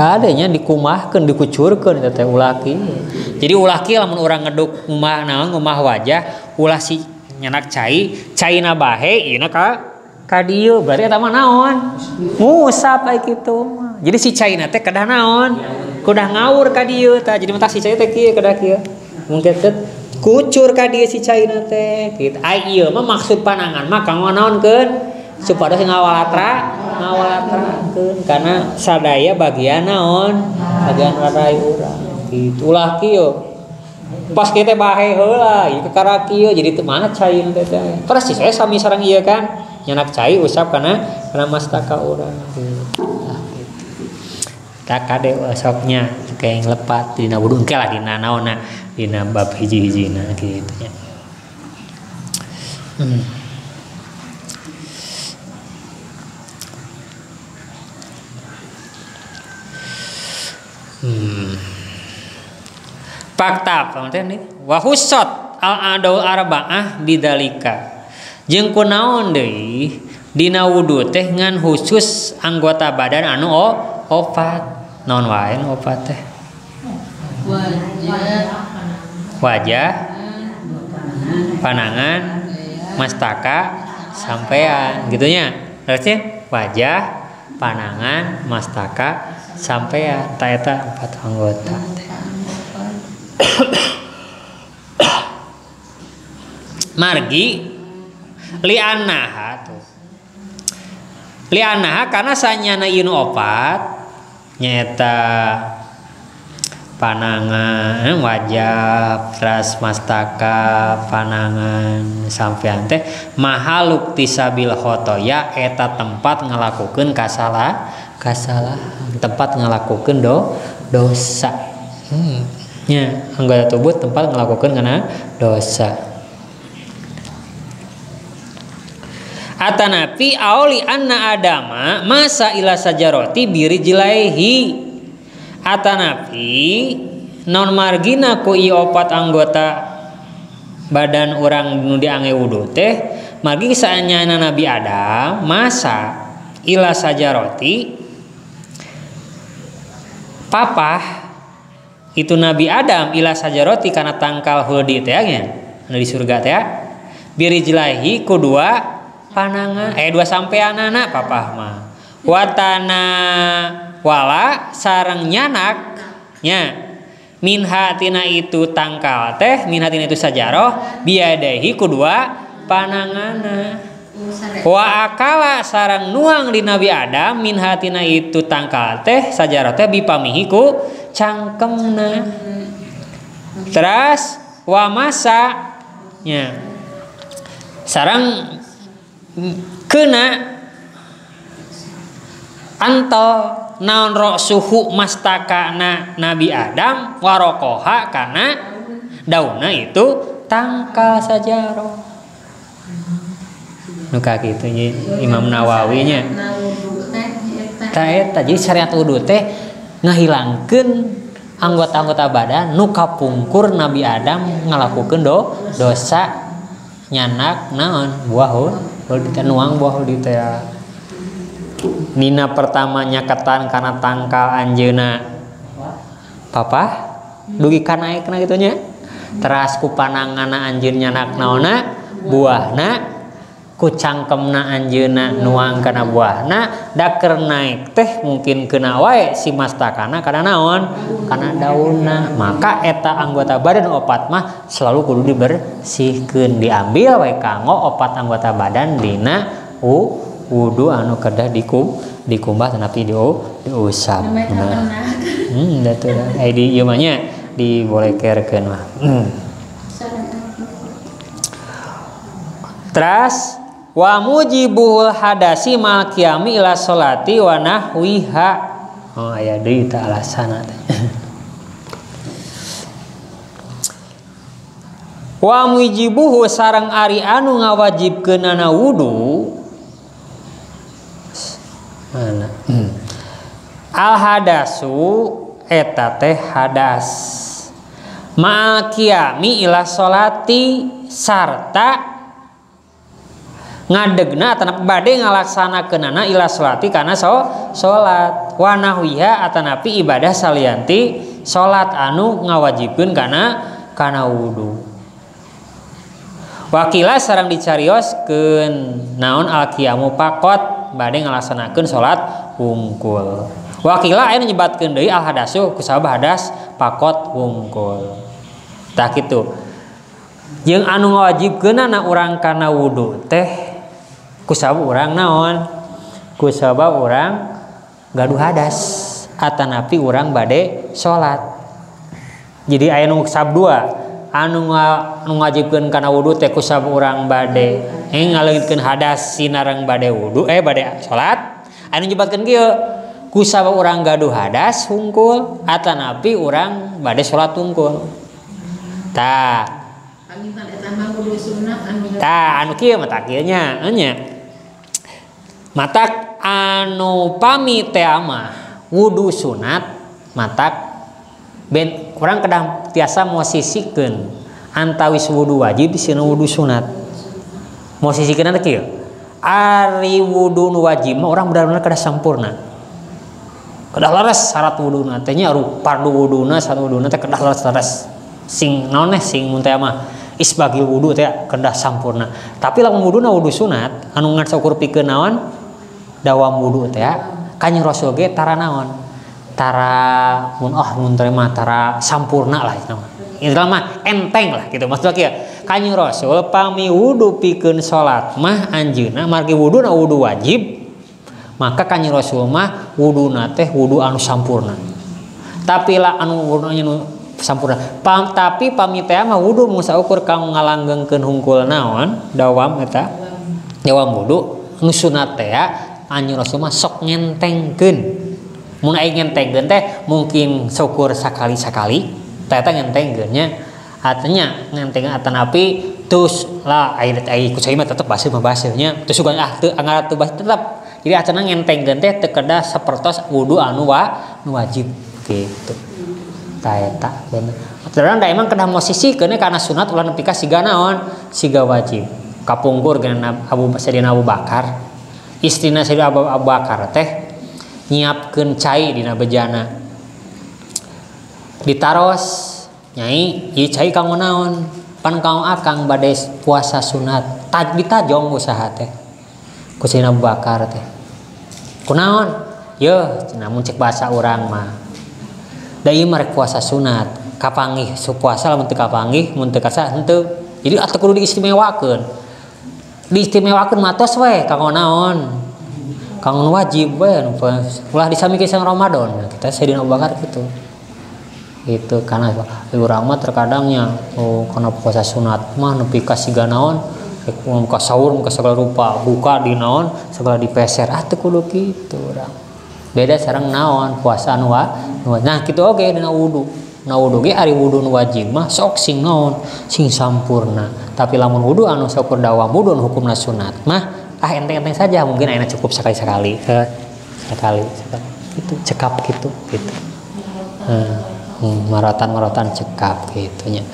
adanya dikumahkan dikucurkan tete ulaki. Jadi ulaki lamun orang ngeduk umah naon umah wajah ulah si nyanak cai cai na bahe ina ka kadieu berarti eta mah naon? Ngusap kayak kitu jadi si cai na teh kedah naon? Kedah ngawur ka dieu tah. Jadi mentah si cai teh kieu kedah kieu. Mungkin kucur ka dieu si cai na teh. Kitu ai ieu mah maksud panangan mah kanggo naonkeun? Supaya ngawalatra ngawalatrakeun karena sadaya bagian naon? Bagian rarai urang. Gitu ulah kieu pas kita bahe heula ieu kakara kieu jadi mana cai teh teh. Terus sih saya sami sareng ieu kan nyanak cai usap karena karena mastaka urang. Tak kade soknya kayak lepat dina wudu engke lah dina naonna dina bab hiji-hijina gitu ya hmm. Hmm. Fakta pamanten. Wahusot al adaul arbaah bidalika. Jeung kunaon deui dina wudu teh ngan khusus anggota badan anu o, opat. Naon wae opat teh? Wajah. Wajah, panangan mastaka sampean gitunya harusnya wajah panangan mastaka sampean tak eta empat anggota. Margi lianaha tuh. Lianaha karena sanyana inu opat nyata panangan wajah teras mastaka panangan sampean teh. Mahaluk tisabil khotoya eta tempat ngelakukan kasalah kasalah tempat ngelakukan do dosa. Hmm. ya anggota tubuh tempat ngelakukan karena dosa. Atanapi auli anna adama masa ila sajaroti biri jilaihi. Atanapi non margina ku opat anggota badan orang nu diange wudu teh margi saanyana Nabi Adam masa ila sajaroti papah itu Nabi Adam ila sajaroti karena tangkal huldi teh anu di surga teh biri jilaihi kedua panangan eh dua sampean anak papah mah. Watana wala sarang nyanak nya. Min hatina itu tangkal teh min hatina itu sajaroh biadehi kedua panangana wa akala sarang nuang di Nabi Adam min hatina itu tangkal teh sajaroh teh bipamihi ku cangkemna. Terus wa masa nya sarang kena anto naon ro suhu mastaka na Nabi Adam warokoha karena dauna itu tangkal saja roh nuka gitu Imam Nawawi nya. Eta jadi syariat wudhu teh ngahilangkeun anggota-anggota badan nuka pungkur Nabi Adam ngalakukeun do dosa nyanak naon? Buah kalau di nuang buah di teh. Nina pertamanya ketan karena tangkal anjena papa dugi naik kena gitunya teras ku panangana anjeunnya nak naona buahna ku cangkemna anjeuna nuang kana buahna daker naik teh mungkin kena wae si mastakana karena naon? Karena daunna maka eta anggota badan opat mah selalu kudu dibersihkeun diambil wae kanggo opat anggota badan dina u wudu anu kedah dikum dikumbah tapi di diusap. Nah. hmm da teh ai di ieu mah nya dibolehkeun mah. Hmm. Terus wa mujibul hadasi mal kiami ila salati wa nahwiha. Oh aya deui teh. Alasanna *laughs* wa mujibuhu sareng ari anu ngawajibkeun ana wudu. Mana? *clears throat* Al hadasu eta teh hadas. Ma kiami ila sholati sarta ngadegna tanpa badai ngalaksanakeunana ila sholati kana so salat wa nahwiha atanapi ibadah salianti salat anu ngawajibkeun kana kana wudu. Wakila sarang dicarioskeun. Naon alqiyamu pakot? Badai ngalaksanakeun salat wungkul. Wakila aya nyebatkeun deui al hadasu kusabab hadas pakot wungkul. Tah kitu. Jeung anu ngawajibkeun anak urang kana wudhu teh kusabab orang naon? Kusabab orang gaduh hadas atanapi orang bade salat jadi aya nu sabdua anu nu karena kana wudu teh kusabab urang bade. Yang ngaleungitkeun hadas sinareng bade wudu eh bade salat anu nyebatkeun kieu kusabab orang gaduh hadas hungkul atanapi orang bade salat hungkul. Ta. Ta anu kieu mata kieu nya, nya. matak anu anupami teamah wudhu sunat matak ben kurang kedam tiasa mau sisikan antawis wudhu wajib sinu wudhu sunat. Mau sisikan ada kia ari wudhu wajib mah orang benar-benar kada sempurna kada laras syarat wudhu nantinya aru pardu wudhu na syarat wudhu nanti kada laras laras. Sing noneh sing muntah mah isbagi wudhu teh kada sempurna tapi lamun wudhu na wudhu sunat anu ngan saukur pikeun naon? dawam wudu teh kanjeng rasul ge tara naon? Tara mun oh mun terima tara sampurna lah itu mah. Itu mah enteng lah gitu maksudnya kia kanjeng rasul pami wudu pikeun salat mah anjeunna margi wudu na wudu wajib maka kanjeng rasul mah wuduna teh wudu anu sampurna. Tapi lah anu wudhu anu sampurna. Pam, tapi pamitea mah wudu musa ukur kang ngalanggengkeun hungkul naon dawam eta dawam wudu nu sunat teh anjing rasul mah sok ngentengkeun. Mun aing ngentengkeun teh mungkin syukur sakali-sakali teh teh ngentengkeun nya artinya ngentengkeun atanapi terus lah air air kusai mah tetep basuh mah basuhnya terus juga ah teu anggar teu basuh tetep. Jadi acara ngentengkeun teh teu kedah sapertos wudu anu wa wajib. Gitu. Taeta bener. Terang da emang kena posisi kene karena sunat ulah nepi ka siga naon? Siga wajib. Kapungkur dengan Abu Sayyidina Abu Bakar istrina Sayyidina Abu Bakar teh nyiapkan cai dina bejana. Ditaros nyai ieu cai kanggo naon pan kanggo akang bade puasa sunat. Taj ditajong usaha teh ku Sayyidina Abu Bakar teh. Kunaon cenah namun cek bahasa orang mah. Da ieu marek puasa sunat. Kapangih su puasa lamun teu kapangih mun teu kasah henteu. Jadi atuh kudu diistimewakeun. Diistimewakeun matos we kanggo naon. Kanggo wajib we ulah disamikeun sang Ramadan. Kita Sayyidina Abu Bakar gitu itu karena urang mah terkadangnya oh karena puasa sunat mah nepi ka siga naon muka sahur muka segala rupa buka di naon segala dipeser ah teu kudu urang beda sareng naon puasa anu nah gitu oke okay, dina wudu na wudu ge ari nu wajib mah sok sing naon? Sing sampurna. Tapi lamun wudu anu syukur dawam wudu anu hukumna sunat mah ah enteng-enteng saja mungkin ayeuna cukup sekali-sekali eh, sekali sekali. Itu cekap gitu gitu. Hmm, hmm, marotan-marotan cekap gitunya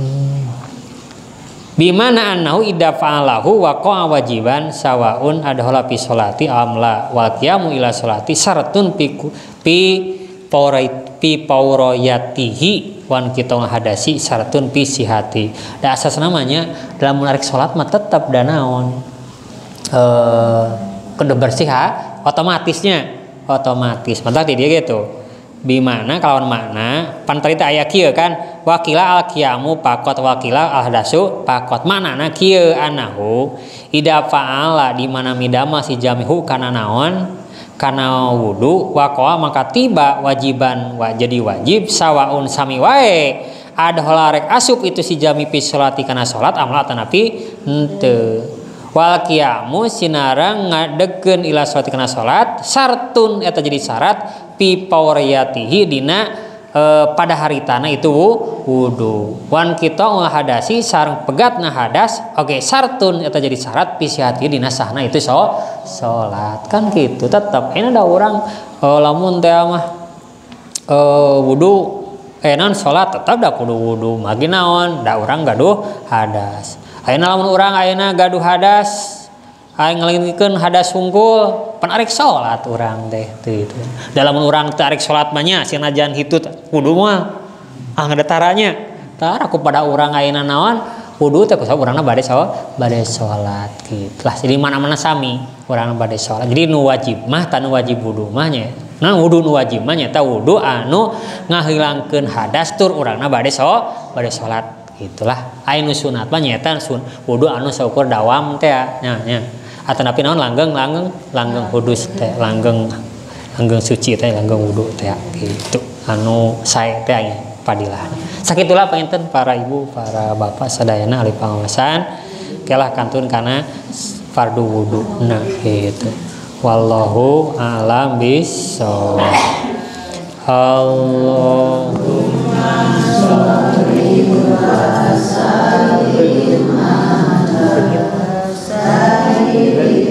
hmm. Bimana annahu idza fa'alahu wa qa'a wajiban sawaun adhala fi sholati amla wal qiyamu ila sholati syaratun pi paurait pi paurayatihi wan kita hadasi syaratun pi sihati. Da asas namanya dalam menarik sholat mah tetap danaon. Eh kudu bersih ha otomatisnya. Otomatis. Mantap dia gitu. Bimana kalawan makna pantarita ayat kieu kan? Wakila al kiamu pakot wakila al hadasu pakot mana na kieu anahu. Ida faala di mana midama si jamihu kana naon kana wudhu wakoa maka tiba wajiban wa jadi wajib sawaun sami wae. Adhola rek asup itu si jami pi salati kana sholat amla tanapi ente. Wal kiamu sinarang ngadegen ila sholati kana sholat sartun eta jadi syarat pi pauriyatihi dina e, pada hari tanah itu wudu. Wan kita hadasi sarang pegat nah hadas oke okay, sartun eta jadi syarat pi sihati dina sahna itu so salat kan gitu tetap ini ada orang e, lamun teh mah e, wudu eh salat tetap dah kudu wudu. Magi naon? Da orang gaduh hadas. Ayeuna lamun urang ayeuna gaduh hadas aing ngelingkeun hadas hungkul pan arek salat urang teh itu. Dalam arek salat mah nya sinajan hitut kudu mah ah taranya. Tar aku pada urang ayeuna naon wudu teh kusab urangna bade salat bade salat gitu. Lah jadi mana-mana sami urang bade salat. Jadi nu wajib mah tanu wajib wudu mah nya. Nah wudu nu wajib mah nya wudu anu ngahilangkeun hadas tur urangna bade salat bade salat itulah ainu sunat mah nyata sun wudu anu saukur dawam teh nya atau napi naon langgeng langgeng langgeng hudus teh langgeng langgeng suci teh langgeng wudu teh gitu. Anu saya teh padilah sakitulah penginten para ibu para bapak sadayana ahli pengawasan kelah kantun karena fardu wudu nah gitu. Wallahu alam bisawab Allahumma sholli wa sallim Allahumma